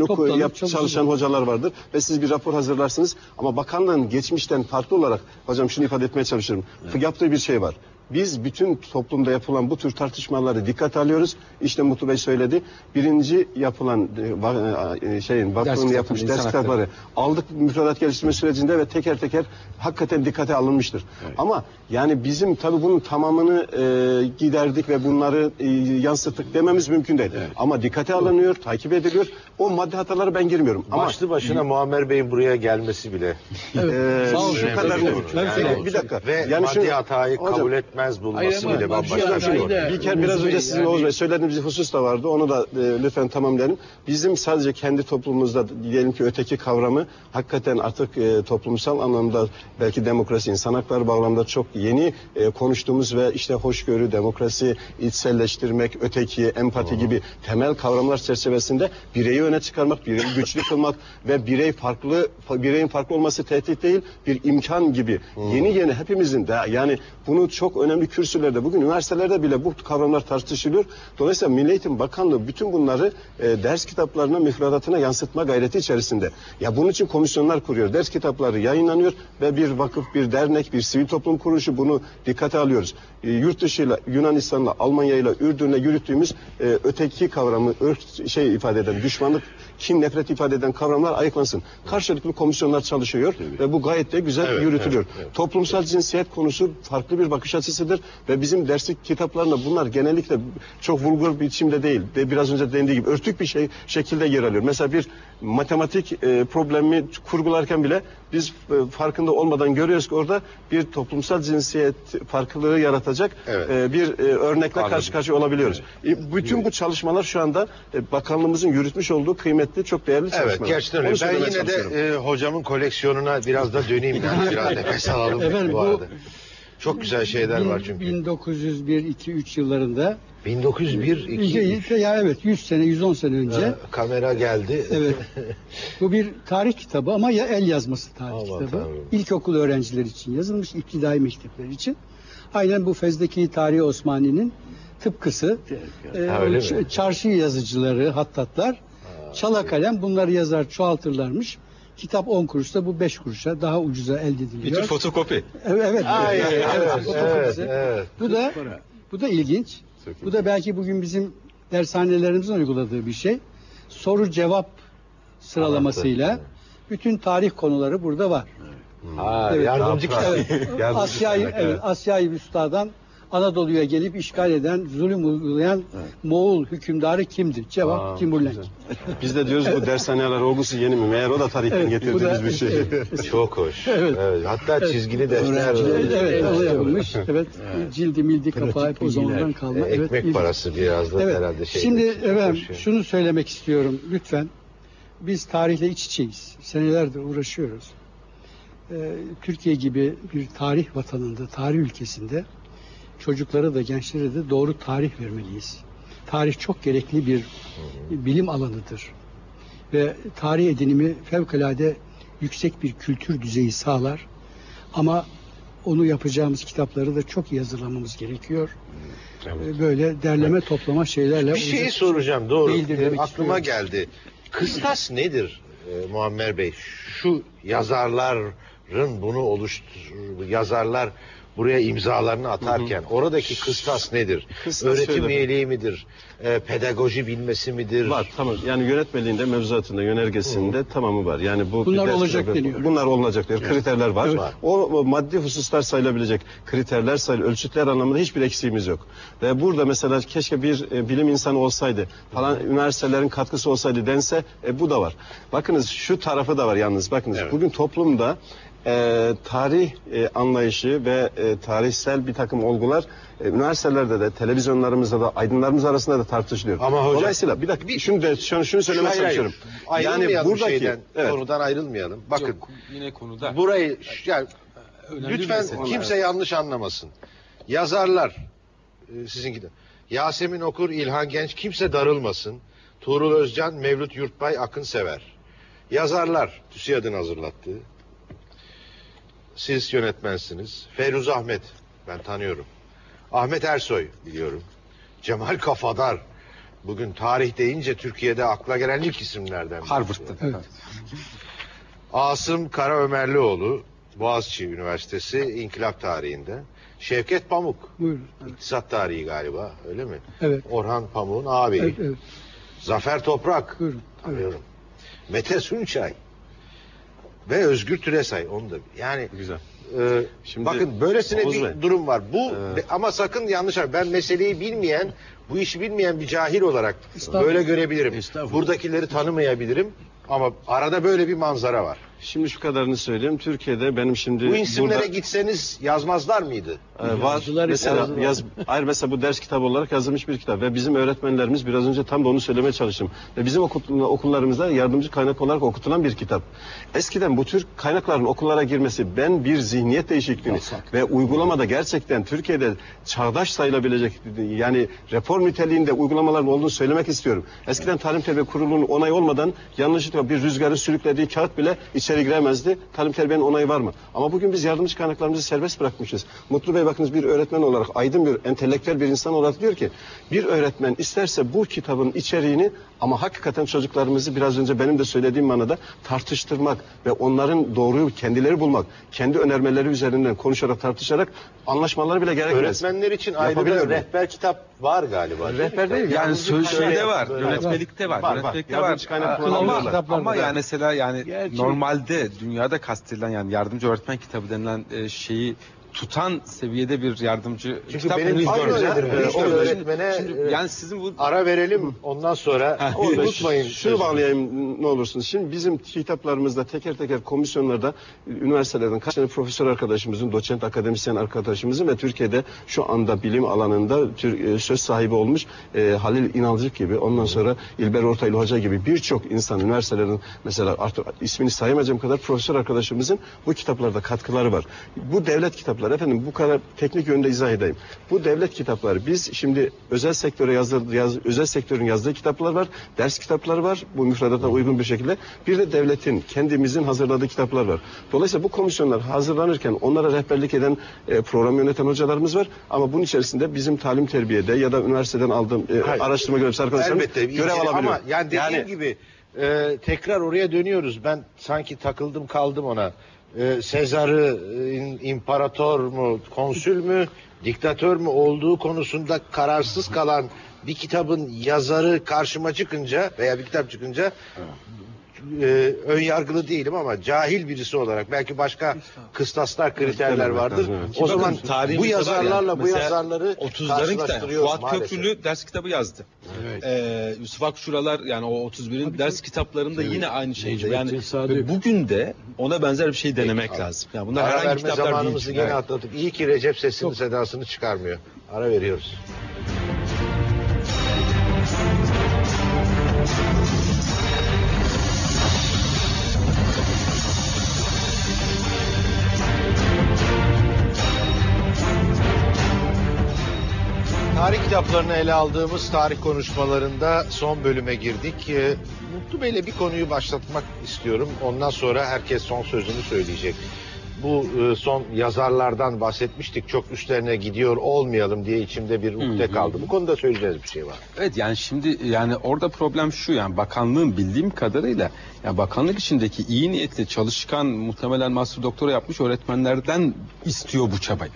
Toplanıp yap, çalışan hocalar vardır ve siz bir rapor hazırlarsınız ama bakanlığın geçmişten farklı olarak hocam şunu ifade etmeye çalışıyorum. Yaptığı bir şey var. Biz bütün toplumda yapılan bu tür tartışmaları dikkate alıyoruz. İşte Mutlu Bey söyledi. Birinci yapılan e, va- e, şeyin vakfın kitapları, yapmış ders kitapları aldık müfredat geliştirme sürecinde ve teker teker hakikaten dikkate alınmıştır. Ama yani bizim tabii bunun tamamını e, giderdik ve bunları e, yansıttık dememiz mümkün değil. Ama dikkate alınıyor, takip ediliyor. O maddi hatalara ben girmiyorum. Ama Başlı başına Muammer Bey'in buraya gelmesi bile. e, Sağ olun. şu kadar. Yani- bir dakika. Ve yani maddi şimdi- hatayı Hocam, kabul etmez bulması Hayır ama bile bambaşka bir şey. da- bir kere biraz önce sizin yani- Oğuz Bey söylediğiniz bir husus da vardı. Onu da e, lütfen tamamlayalım. Bizim sadece kendi toplumumuzda diyelim ki öteki kavramı hakikaten artık e, toplumsal anlamda belki demokrasi, insan hakları bağlamında çok yeni e, konuştuğumuz ve işte hoşgörü, demokrasi, içselleştirmek, öteki, empati gibi temel kavramlar çerçevesinde bireyi öne çıkarmak, bireyi güçlü kılmak ve birey farklı bireyin farklı olması tehdit değil bir imkan gibi yeni yeni hepimizin de yani bunu çok önemli kürsülerde bugün üniversitelerde bile bu kavramlar tartışılıyor. Dolayısıyla Milli Eğitim Bakanlığı bütün bunları e, ders kitaplarına, müfredatına yansıtma gayreti içerisinde. Ya bunun için komisyonlar kuruyor. Ders kitapları yayınlanıyor ve bir vakıf, bir dernek, bir sivil toplum kuruluşu bunu dikkate alıyoruz. E, yurt dışıyla, Yunanistan'la, Almanya'yla, Ürdün'le yürüttüğümüz e, öteki kavramı, ırk şey ifade eden, düşmanlık, kin, nefret ifade eden kavramlar ayıklansın. Karşılıklı komisyonlar çalışıyor ve bu gayet de güzel Evet, yürütülüyor. evet, evet. Toplumsal cinsiyet konusu farklı bir bakış açısıdır ve bizim derslik kitaplarında bunlar genellikle çok vulgar biçimde değil de biraz önce dendiği gibi örtük bir şey şekilde yer alıyor. Mesela bir matematik e, problemi kurgularken bile biz e, farkında olmadan görüyoruz ki orada bir toplumsal cinsiyet farklılığı yaratacak Evet. e, bir e, örnekle Anladım. karşı karşıya olabiliyoruz. E, bütün bu çalışmalar şu anda e, bakanlığımızın yürütmüş olduğu kıymetli çok değerli çalışmalar. Evet gerçekten Onu öyle. Ben söylemeye yine çalışıyorum. de e, hocamın koleksiyonuna biraz da döneyim yani. Biraz nefes alalım Efendim, bu bu- arada. Çok güzel şeyler var çünkü. 1901, 2, 3 yıllarında 1901, 2, İlke- ya evet 100 sene 110 sene önce kamera geldi. evet bu bir tarih kitabı ama ya el yazması tarih Aman kitabı. Tanrım. İlkokul öğrencileri için yazılmış iptidai mektepler için. Aynen bu Fezleki Tarihi Osmani'nin tıpkısı. Ee, Ha, öyle ç- mi? çarşı yazıcıları, hattatlar çala kalem bunları yazar çoğaltırlarmış. Kitap 10 kuruşta bu 5 kuruşa daha ucuza elde Bir ediliyor. tür fotokopi. Evet, evet. Ay, evet, evet, evet, evet, evet. Bu da bu da ilginç. Bu da belki bugün bizim dershanelerimizin uyguladığı bir şey. Soru cevap sıralamasıyla Anlattı. bütün tarih konuları burada var. Ha, Evet. yardımcı kitap. Evet. Asya'yı evet, Asya'yı Vüsta'dan Anadolu'ya gelip işgal eden, zulüm uygulayan Moğol hükümdarı kimdi? Cevap Aa, Timurlenk. Biz de diyoruz bu dershaneler olgusu yeni mi? Meğer o da tarihten Evet, getirdiğimiz da- bir şey. evet. Çok hoş. Evet. Evet. Hatta çizgili defter. Evet, evet, Evet. yapılmış. Evet, cildi mildi kapağı hep o zamandan kalma. evet, ekmek parası biraz da Evet. herhalde şey. Şimdi efendim yani. şunu söylemek istiyorum lütfen. Biz tarihle iç içeyiz. Senelerdir uğraşıyoruz. Ee, Türkiye gibi bir tarih vatanında, tarih ülkesinde çocuklara da gençlere de doğru tarih vermeliyiz. Tarih çok gerekli bir bilim alanıdır. Ve tarih edinimi fevkalade yüksek bir kültür düzeyi sağlar. Ama onu yapacağımız kitapları da çok iyi hazırlamamız gerekiyor. Ee, Böyle derleme toplama şeylerle Bir şeyi olacak- soracağım doğru. Değildir Ee, aklıma istiyorum. geldi. Kıstas nedir e, Muammer Bey? Şu yazarların bunu oluştur yazarlar buraya imzalarını atarken oradaki kıstas nedir? Kıstas Öğretim şöyle. üyeliği midir? E, pedagoji bilmesi midir? Var tamam yani yönetmeliğinde mevzuatında yönergesinde tamamı var. Yani bu Bunlar ders olacak kitabı- deniyor. Bunlar olacak diyor. Kriterler var. Evet. Var. O, o maddi hususlar sayılabilecek kriterler sayıl ölçütler anlamında hiçbir eksiğimiz yok. Ve burada mesela keşke bir e, bilim insanı olsaydı falan üniversitelerin katkısı olsaydı dense e, bu da var. Bakınız şu tarafı da var yalnız. Bakınız Evet. bugün toplumda e, tarih e, anlayışı ve e, tarihsel bir takım olgular e, üniversitelerde de televizyonlarımızda da aydınlarımız arasında da tartışılıyor. Ama hocam- Dolayısıyla bir dakika şunu de, şunu, şunu söylemek hayır. çalışıyorum. Ayrılmayalım şeyden, evet. konudan ayrılmayalım. Bakın Yok, yine konuda. burayı yani Önemli bir lütfen kimse yanlış anlamasın. Yazarlar e, sizinki de. Yasemin Okur, İlhan Genç kimse darılmasın. Tuğrul Özcan, Mevlüt Yurtbay, Akın Sever. Yazarlar TÜSİAD'ın hazırlattığı. Siz yönetmensiniz. Feruz Ahmet ben tanıyorum. Ahmet Ersoy biliyorum. Cemal Kafadar. Bugün tarih deyince Türkiye'de akla gelen ilk isimlerden. birisi. Harvard'da. Evet. Asım Kara Ömerlioğlu, Boğaziçi Üniversitesi İnkılap Tarihi'nde. Şevket Pamuk, Buyurun. İktisat Tarihi galiba öyle mi? Evet. Orhan Pamuk'un ağabeyi. Evet, evet. Zafer Toprak, Buyurun. Evet. tanıyorum. Mete Sunçay ve Özgür Türesay onu da. Yani Güzel. e, Şimdi- bakın böylesine Oğuz bir Bey. durum var. Bu Evet. ama sakın yanlış anlayın. Ben meseleyi bilmeyen, bu işi bilmeyen bir cahil olarak böyle görebilirim. Estağfurullah. Buradakileri tanımayabilirim ama arada böyle bir manzara var. Şimdi şu kadarını söyleyeyim. Türkiye'de benim şimdi Bu isimlere burada gitseniz yazmazlar mıydı? e, var. Yazdılar, Mesela yazdılar. yaz, hayır mesela bu ders kitabı olarak yazılmış bir kitap ve bizim öğretmenlerimiz biraz önce tam da onu söylemeye çalıştım. Ve bizim okul, okullarımızda yardımcı kaynak olarak okutulan bir kitap. Eskiden bu tür kaynakların okullara girmesi ben bir zihniyet değişikliğini ve uygulamada gerçekten Türkiye'de çağdaş sayılabilecek yani rapor niteliğinde uygulamaların olduğunu söylemek istiyorum. Eskiden Talim Terbiye Kurulu'nun onayı olmadan yanlışlıkla bir rüzgarın sürüklediği kağıt bile içeri giremezdi. Talim Terbiye'nin onayı var mı? Ama bugün biz yardımcı kaynaklarımızı serbest bırakmışız. Mutlu Bey bakınız bir öğretmen olarak aydın bir entelektüel bir insan olarak diyor ki bir öğretmen isterse bu kitabın içeriğini ama hakikaten çocuklarımızı biraz önce benim de söylediğim manada tartıştırmak ve onların doğruyu kendileri bulmak, kendi önermeleri üzerinden konuşarak tartışarak anlaşmaları bile gerekmez. Öğretmenler için ayrı mi? rehber kitap var galiba. değil mi? Rehber değil, Yani Yardımcı söz kaynak şeyde var, yönetmelikte var, Var, var. yönetmelikte var. Ama, var. Kitaplarda ama var. yani mesela yani Gerçi- normalde dünyada kastedilen yani yardımcı öğretmen kitabı denilen e, şeyi tutan seviyede bir yardımcı Çünkü kitap benim henüz aynı öyledir. Evet, Birçok evet. öğretmene, Şimdi, e, yani sizin bu Ara verelim ondan sonra Orada unutmayın. Şunu bağlayayım ne olursunuz. Şimdi bizim kitaplarımızda teker teker komisyonlarda üniversitelerden kaç tane profesör arkadaşımızın, doçent akademisyen arkadaşımızın ve Türkiye'de şu anda bilim alanında tür- e, söz sahibi olmuş e, Halil İnalcık gibi ondan sonra İlber Ortaylı Hoca gibi birçok insan üniversitelerin mesela artık ismini sayamayacağım kadar profesör arkadaşımızın bu kitaplarda katkıları var. Bu devlet kitapları efendim bu kadar teknik yönde izah edeyim. Bu devlet kitapları biz şimdi özel sektöre yazdığı yaz, özel sektörün yazdığı kitaplar var, ders kitapları var bu müfredata uygun bir şekilde. Bir de devletin kendimizin hazırladığı kitaplar var. Dolayısıyla bu komisyonlar hazırlanırken onlara rehberlik eden e, program yöneten hocalarımız var ama bunun içerisinde bizim talim terbiyede ya da üniversiteden aldığım e, Hayır. araştırma görevlisi arkadaşlarımız Elbette görev incele- alabiliyor. Ama yani dediğim Yani- gibi e, tekrar oraya dönüyoruz. Ben sanki takıldım kaldım ona. E, Sezar'ı in- imparator mu, konsül mü, diktatör mü olduğu konusunda kararsız kalan bir kitabın yazarı karşıma çıkınca veya bir kitap çıkınca e, ön yargılı değilim ama cahil birisi olarak belki başka kıstaslar, kriterler Evet, vardır. evet. O zaman tarihimizde bu yazarlarla bu mesela yazarları 30'ların kitabı. karşılaştırıyoruz Fuat maalesef. Köprülü ders kitabı yazdı. Ee, Yusuf Akşuralar yani o 31'in ders kitaplarında yine aynı şeydi. Necmettin Yani Sadık. bugün de ona benzer bir şey denemek lazım. Yani bunlar Ara herhangi verme kitaplar zamanımızı değil. gene Evet. atladık. İyi ki Recep sesini sedasını çıkarmıyor. Ara veriyoruz. Kitaplarını ele aldığımız tarih konuşmalarında son bölüme girdik. Ee, Mutlu Bey'le bir konuyu başlatmak istiyorum. Ondan sonra herkes son sözünü söyleyecek. Bu e, son yazarlardan bahsetmiştik. Çok üstlerine gidiyor olmayalım diye içimde bir ukde kaldı. Bu konuda söyleyeceğiz bir şey var. Evet yani şimdi yani orada problem şu yani bakanlığın bildiğim kadarıyla yani bakanlık içindeki iyi niyetli çalışkan muhtemelen master doktora yapmış öğretmenlerden istiyor bu çabayı.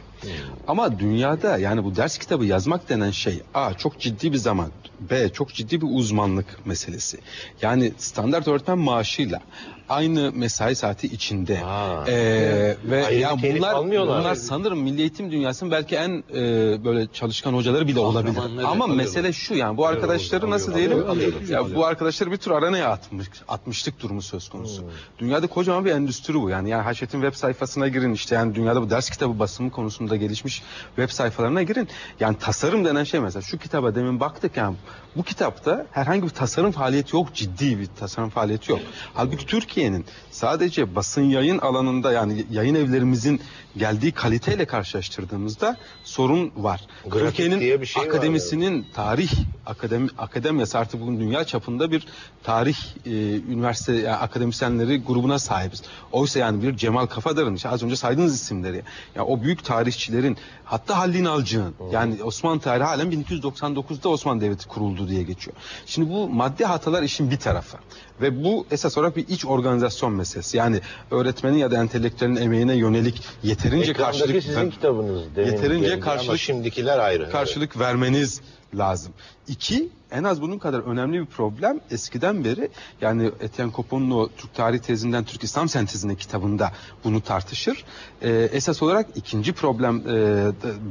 Ama dünyada yani bu ders kitabı yazmak denen şey A çok ciddi bir zaman B çok ciddi bir uzmanlık meselesi. Yani standart öğretmen maaşıyla aynı mesai saati içinde Ha. Ee, ve Ayrı ya telif bunlar almıyorlar. bunlar sanırım Milli Eğitim dünyasının belki en e, böyle çalışkan hocaları bile olabilir. Kahramanları Ama alıyorlar. mesele şu yani bu arkadaşları nasıl alıyorlar, diyelim? alıyorlar, Ya bu arkadaşları bir tür aranaya atmış, atmışlık durumu söz konusu. Dünyada kocaman bir endüstri bu yani. Yani Haşet'in web sayfasına girin işte yani dünyada bu ders kitabı basımı konusunda gelişmiş web sayfalarına girin. Yani tasarım denen şey mesela şu kitaba demin baktık yani bu kitapta herhangi bir tasarım faaliyeti yok. Ciddi bir tasarım faaliyeti yok. Halbuki Türkiye'nin sadece basın yayın alanında yani yayın evlerimizin geldiği kaliteyle karşılaştırdığımızda sorun var. Grafik bir şey var akademisinin tarih akademi akademiyası artık bugün dünya çapında bir tarih e, üniversite yani akademisyenleri grubuna sahibiz. Oysa yani bir Cemal Kafadar'ın işte az önce saydığınız isimleri yani o büyük tarihçilerin hatta Halil İnalcık'ın yani Osmanlı tarihi halen 1299'da Osmanlı Devleti kuruldu diye geçiyor. Şimdi bu maddi hatalar işin bir tarafı ve bu esas olarak bir iç organizasyon meselesi. Yani öğretmenin ya da entelektüelin emeğine yönelik yeterince Ekrandaki karşılık sizin kitabınız. demin Yeterince ama karşılık- şimdikiler ayrı. karşılık vermeniz lazım. İki, en az bunun kadar önemli bir problem eskiden beri yani Etienne Kopon'un o Türk Tarih Tezinden Türk İslam Sentezine kitabında bunu tartışır. Ee, esas olarak ikinci problem e,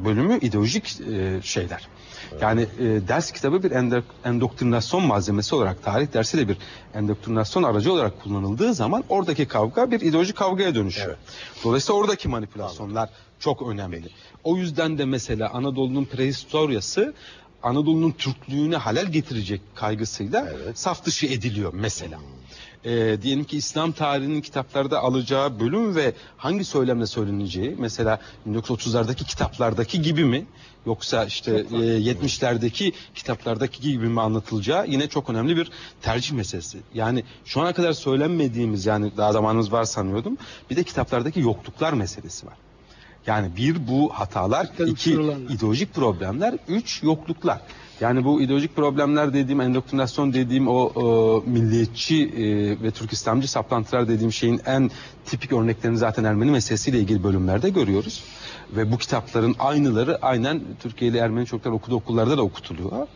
bölümü ideolojik e, şeyler. Yani e, ders kitabı bir endoktrinasyon malzemesi olarak tarih dersi de bir endoktrinasyon aracı olarak kullanıldığı zaman oradaki kavga bir ideolojik kavgaya dönüşüyor. Dolayısıyla oradaki manipülasyonlar çok önemli. O yüzden de mesela Anadolu'nun prehistoryası Anadolu'nun Türklüğüne halel getirecek kaygısıyla saf dışı ediliyor mesela. Ee, diyelim ki İslam tarihinin kitaplarda alacağı bölüm ve hangi söylemle söyleneceği mesela 1930'lardaki kitaplardaki gibi mi yoksa işte e, 70'lerdeki kitaplardaki gibi mi anlatılacağı yine çok önemli bir tercih meselesi. Yani şu ana kadar söylenmediğimiz yani daha zamanımız var sanıyordum bir de kitaplardaki yokluklar meselesi var. Yani bir bu hatalar, Tabii iki kurulanlar. ideolojik problemler, üç yokluklar. Yani bu ideolojik problemler dediğim, endoktrinasyon dediğim o, o milliyetçi e, ve Türk İslamcı saplantılar dediğim şeyin en tipik örneklerini zaten Ermeni meselesiyle ilgili bölümlerde görüyoruz. Ve bu kitapların aynıları aynen Türkiye'li Ermeni çocuklar okuduğu okullarda da okutuluyor.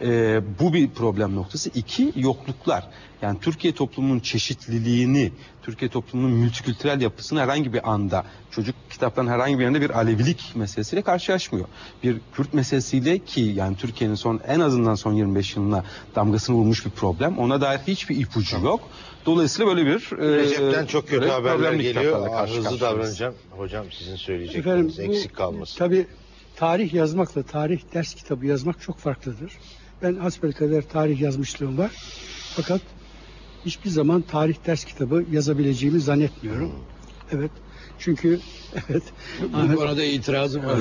E, bu bir problem noktası. İki, yokluklar. Yani Türkiye toplumunun çeşitliliğini, Türkiye toplumunun multikültürel yapısını herhangi bir anda çocuk kitapların herhangi bir yerinde bir Alevilik meselesiyle karşılaşmıyor. Bir Kürt meselesiyle ki yani Türkiye'nin son en azından son 25 yılına damgasını vurmuş bir problem. Ona dair hiçbir ipucu yok. Dolayısıyla böyle bir e, Recep'ten çok kötü böyle haberler geliyor. karşı Hızlı davranacağım. Hocam sizin söyleyecekleriniz eksik kalmasın. tabii tarih yazmakla tarih ders kitabı yazmak çok farklıdır. Ben hasbelkader tarih yazmışlığım var. Fakat hiçbir zaman tarih ders kitabı yazabileceğimi zannetmiyorum. Evet. Çünkü evet. Bu Ahmet- konuda itirazım var.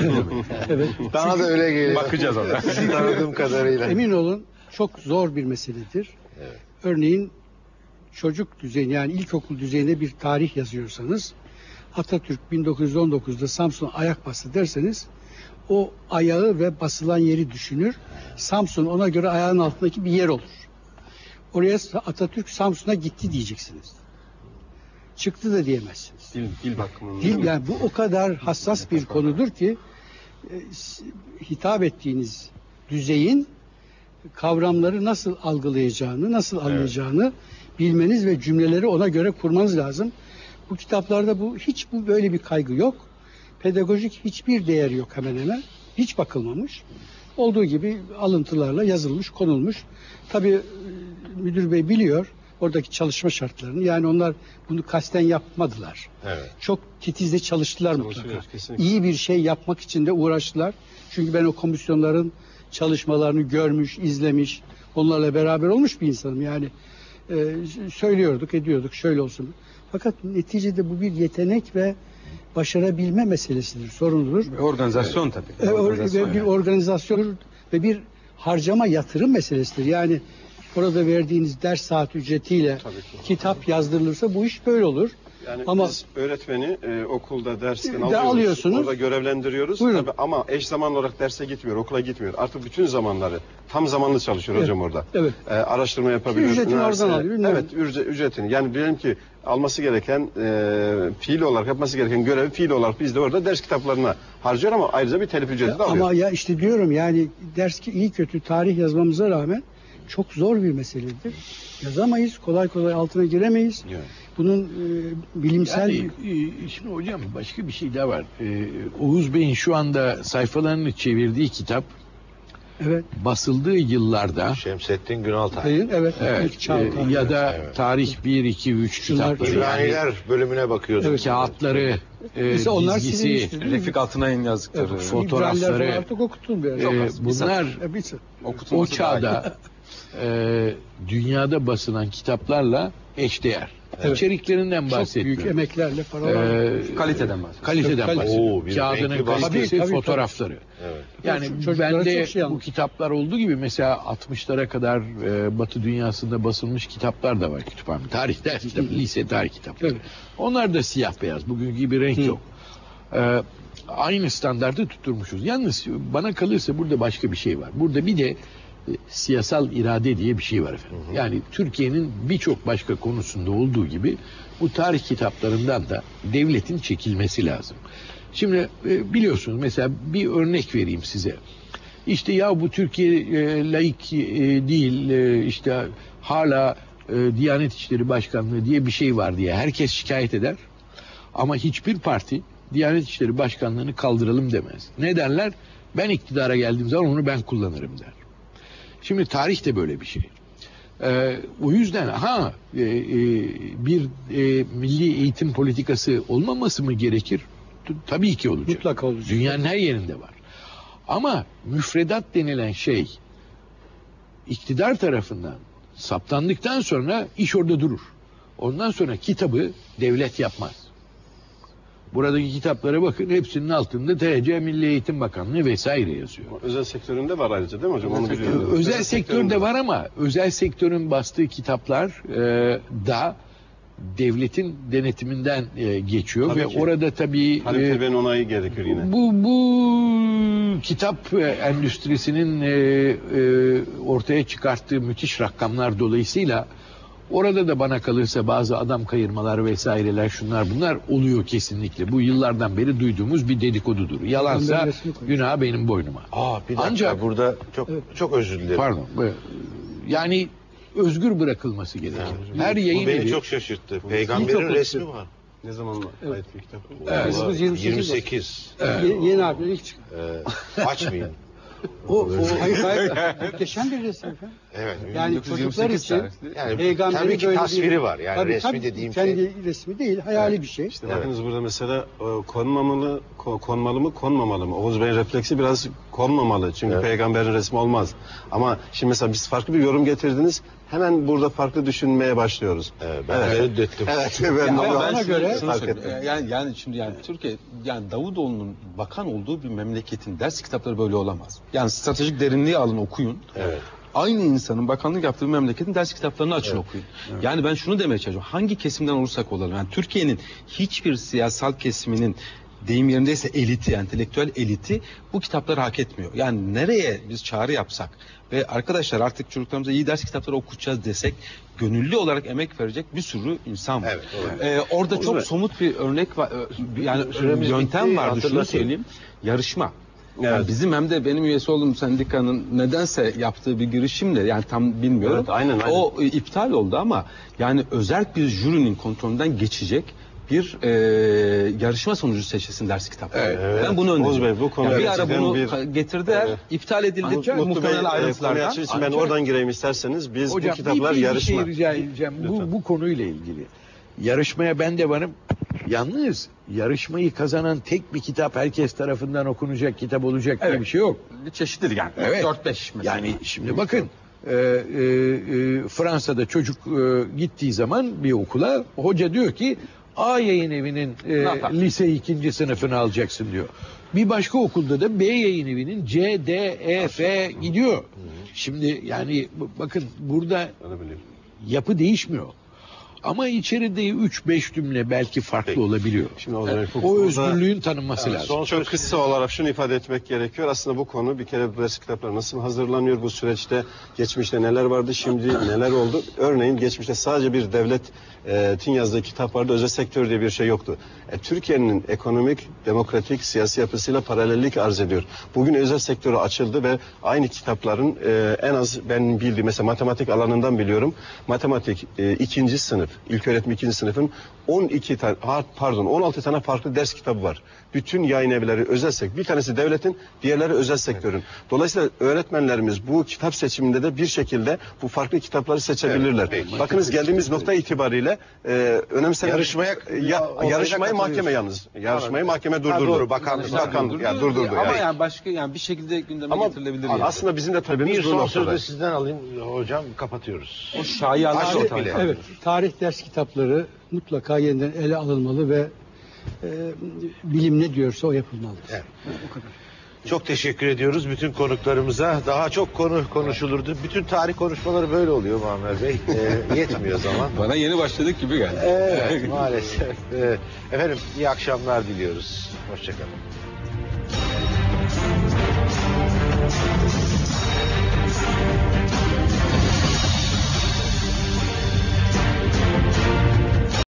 evet. Bana da öyle geliyor. Bakacağız ona. Tanıdığım kadarıyla. Emin olun çok zor bir meseledir. Evet. Örneğin çocuk düzeyinde yani ilkokul düzeyinde bir tarih yazıyorsanız Atatürk 1919'da Samsun'a ayak bastı derseniz o ayağı ve basılan yeri düşünür. Samsun ona göre ayağın altındaki bir yer olur. Oraya Atatürk Samsun'a gitti diyeceksiniz. Çıktı da diyemezsiniz. Dil, dil bakımından. Dil yani bu o kadar hassas bir konudur ki e, hitap ettiğiniz düzeyin kavramları nasıl algılayacağını, nasıl anlayacağını bilmeniz ve cümleleri ona göre kurmanız lazım. Bu kitaplarda bu hiç bu böyle bir kaygı yok. Pedagojik hiçbir değer yok hemen hemen. Hiç bakılmamış. Olduğu gibi alıntılarla yazılmış, konulmuş. Tabii müdür bey biliyor oradaki çalışma şartlarını. Yani onlar bunu kasten yapmadılar. Evet. Çok titizle çalıştılar Çalışıyor, mutlaka. kesinlikle. İyi bir şey yapmak için de uğraştılar. Çünkü ben o komisyonların çalışmalarını görmüş, izlemiş, onlarla beraber olmuş bir insanım. Yani e, söylüyorduk, ediyorduk, şöyle olsun. Fakat neticede bu bir yetenek ve başarabilme meselesidir, sorunudur. Organizasyon tabii. E, or- Organizasyon ve bir yani. organizasyon ve bir harcama yatırım meselesidir. Yani orada verdiğiniz ders saat ücretiyle kitap yazdırılırsa bu iş böyle olur. Yani Ama biz öğretmeni e, okulda dersten De alıyoruz. alıyorsunuz. Orada görevlendiriyoruz. Buyurun. Tabii ama eş zamanlı olarak derse gitmiyor, okula gitmiyor. Artık bütün zamanları tam zamanlı çalışıyor Evet. hocam orada. Evet. E, araştırma yapabiliyor. Ücretini oradan alıyor? Evet, ücre- ücretini. Yani diyelim ki alması gereken e, fiil olarak yapması gereken görevi fiil olarak biz de orada ders kitaplarına harcıyor ama ayrıca bir telif ücreti de alıyor. Ama ya işte diyorum yani ders ki iyi kötü tarih yazmamıza rağmen çok zor bir meseledir. Yazamayız, kolay kolay altına giremeyiz. Evet. Bunun e, bilimsel Yani e, şimdi hocam başka bir şey daha var. E, Oğuz Bey'in şu anda sayfalarını çevirdiği kitap evet, basıldığı yıllarda Şemsettin Günaltay. Sayın, evet, evet, e, tarihi. ya da Evet. tarih 1 2 3 Şunlar kitapları yani İbraniler bölümüne bakıyordum. Evet, kağıtları e, Mesela onlar dizgisi? Refik Altınay'ın yazdıkları. Evet, fotoğrafları, İbraniler artık okutulmuyor. e, bunlar E, bir- o çağda e, dünyada basılan kitaplarla eşdeğer. Evet. İçeriklerinden çok bahsetmiyorum. büyük emeklerle paralar. E, Kaliteden bahsediyoruz. Kaliteden Kalite. bahsediyorum. Oo, bir Kağıdının kalitesi, Tabii, tabii, fotoğrafları. Evet. Yani Çocuklara bende çok şey bu kitaplar olduğu gibi mesela 60'lara kadar e, Batı dünyasında basılmış kitaplar da var kütüphanemde. Tarih ders kitabı, lise tarih kitapları. Evet. Onlar da siyah beyaz. Bugünkü gibi renk Hı. yok. E, aynı standartı tutturmuşuz. Yalnız bana kalırsa burada başka bir şey var. Burada bir de e, siyasal irade diye bir şey var efendim. Yani Türkiye'nin birçok başka konusunda olduğu gibi bu tarih kitaplarından da devletin çekilmesi lazım. Şimdi e, biliyorsunuz mesela bir örnek vereyim size. İşte ya bu Türkiye e, laik e, değil e, işte hala e, Diyanet İşleri Başkanlığı diye bir şey var diye herkes şikayet eder. Ama hiçbir parti Diyanet İşleri Başkanlığı'nı kaldıralım demez. Ne derler? Ben iktidara geldiğim zaman onu ben kullanırım der. Şimdi tarih de böyle bir şey. Ee, o yüzden ha e, e, bir e, milli eğitim politikası olmaması mı gerekir? T- Tabii ki olacak. Mutlaka olacak. Dünyanın her yerinde var. Ama müfredat denilen şey iktidar tarafından saptandıktan sonra iş orada durur. Ondan sonra kitabı devlet yapmaz. Buradaki kitaplara bakın hepsinin altında TC Milli Eğitim Bakanlığı vesaire yazıyor. Özel sektöründe var ayrıca değil mi hocam? Onu Özel, biliyorum. özel sektörde var ama özel sektörün bastığı kitaplar e, da devletin denetiminden e, geçiyor Tabii ve ki. orada tabii e, onayı gerekir yine. bu bu kitap e, endüstrisinin e, e, ortaya çıkarttığı müthiş rakamlar dolayısıyla orada da bana kalırsa bazı adam kayırmalar vesaireler şunlar bunlar oluyor kesinlikle. Bu yıllardan beri duyduğumuz bir dedikodudur. Yalansa günah benim boynuma. Aa bir dakika Ancak- burada çok çok özür dilerim. Pardon. Yani özgür bırakılması gerekir. Her yayın Bu beni evi çok şaşırttı. Peygamberin resmi var. Ne zaman ait bir kitap? Evet. Yazımız 28. 28. Ye- yeni harfler ilk çıktı. Ee, açmayın. O, o hayır hayır. Muhteşem bir resim efendim. Evet. Yani 1928 çocuklar için. Yani peygamberin tabii ki böyle bir- tasviri var. Yani Tabii, resmi tabii, dediğim kendi şey. resmi değil, hayali bir şey. İşte bakınız burada mesela e, konmamalı, ko- konmalı mı, konmamalı mı? Oğuz Bey'in refleksi biraz konmamalı. Çünkü Evet. peygamberin resmi olmaz. Ama şimdi mesela biz farklı bir yorum getirdiniz. Hemen burada farklı düşünmeye başlıyoruz. Evet, ben Evet. reddettim. Evet, ben ben şunu, göre- şunu Fark söyleyeyim. ettim. Yani, yani şimdi yani Türkiye yani Davutoğlu'nun bakan olduğu bir memleketin ders kitapları böyle olamaz. Yani stratejik derinliği alın okuyun. Evet. Aynı insanın bakanlık yaptığı bir memleketin ders kitaplarını açın okuyun. Yani ben şunu demeye çalışıyorum. Hangi kesimden olursak olalım. Yani Türkiye'nin hiçbir siyasal kesiminin deyim yerindeyse eliti, entelektüel eliti bu kitapları hak etmiyor. Yani nereye biz çağrı yapsak ve arkadaşlar artık çocuklarımıza iyi ders kitapları okutacağız desek gönüllü olarak emek verecek bir sürü insan var. Evet. Ee, orada çok Evet. somut bir örnek var. Ee, Yani Süremiz yöntem bitti, vardı. Şunu söyleyeyim. Yarışma. Yani Evet. bizim hem de benim üyesi olduğum sendikanın nedense yaptığı bir girişimle yani tam bilmiyorum. Evet, aynen, aynen. O e, iptal oldu ama yani özel bir jürinin kontrolünden geçecek bir e, yarışma sonucu seçilsin ders kitapları. Evet. Ben bunu Oğuz öneriyorum. Bey, bu konuda Yani bir ara bunu bir- getirdiler, Evet. iptal edildi. Muhtemelen e, ayrıntılardan. açın. ben Ancak- oradan gireyim isterseniz. Biz Hocam bu kitaplar bir, bir yarışma. şey rica edeceğim. Bu, bu konuyla ilgili. Yarışmaya ben de varım. Yalnız yarışmayı kazanan tek bir kitap herkes tarafından okunacak kitap olacak diye Evet. bir şey yok. bir çeşitlidir yani. Evet. 4-5 mesela. Yani şimdi bakın e, e, e, Fransa'da çocuk e, gittiği zaman bir okula hoca diyor ki A yayın evinin e, yapar? lise ikinci sınıfını alacaksın diyor. Bir başka okulda da B yayın evinin C, D, E, F gidiyor. Şimdi yani bakın burada yapı değişmiyor. Ama içeride 3-5 cümle belki farklı olabiliyor. Şimdi Bey, bu O özgürlüğün tanınması lazım. Son çok kısa olarak şunu ifade etmek gerekiyor. Aslında bu konu bir kere bu ders kitapları nasıl hazırlanıyor bu süreçte geçmişte neler vardı şimdi neler oldu. Örneğin geçmişte sadece bir devletin yazdığı kitap vardı özel sektör diye bir şey yoktu. E, Türkiye'nin ekonomik, demokratik, siyasi yapısıyla paralellik arz ediyor. Bugün özel sektörü açıldı ve aynı kitapların e, en az ben bildiğim mesela matematik alanından biliyorum. Matematik e, ikinci sınıf, ilköğretim ikinci sınıfın 12 tane ha, pardon 16 tane farklı ders kitabı var. Bütün yayın evleri özel sektör. Bir tanesi devletin, diğerleri özel sektörün. Dolayısıyla öğretmenlerimiz bu kitap seçiminde de bir şekilde bu farklı kitapları seçebilirler. Evet, peki. Bakınız geldiğimiz nokta itibariyle e, önemsenen Yarışmaya- ya, olayına yarışmayı mahkeme yalnız. Yarışmayı mahkeme Ha, durdurdu. doğru, bakanlık bakanlık ya durdurdu. Ama yani. yani başka yani bir şekilde gündeme Ama getirilebilir yani. aslında bizim de talebimiz Bir bu son noktada. sözü sizden alayım hocam kapatıyoruz. o bile. kalkıyor. Evet, tarih ders kitapları mutlaka yeniden ele alınmalı ve e, bilim ne diyorsa o yapılmalıdır. Evet. O kadar. Çok teşekkür ediyoruz bütün konuklarımıza. Daha çok konu konuşulurdu. Bütün tarih konuşmaları böyle oluyor Muammer Bey. Ee, yetmiyor zaman. Bana yeni başladık gibi geldi. Evet maalesef. Evet. Efendim iyi akşamlar diliyoruz. Hoşçakalın.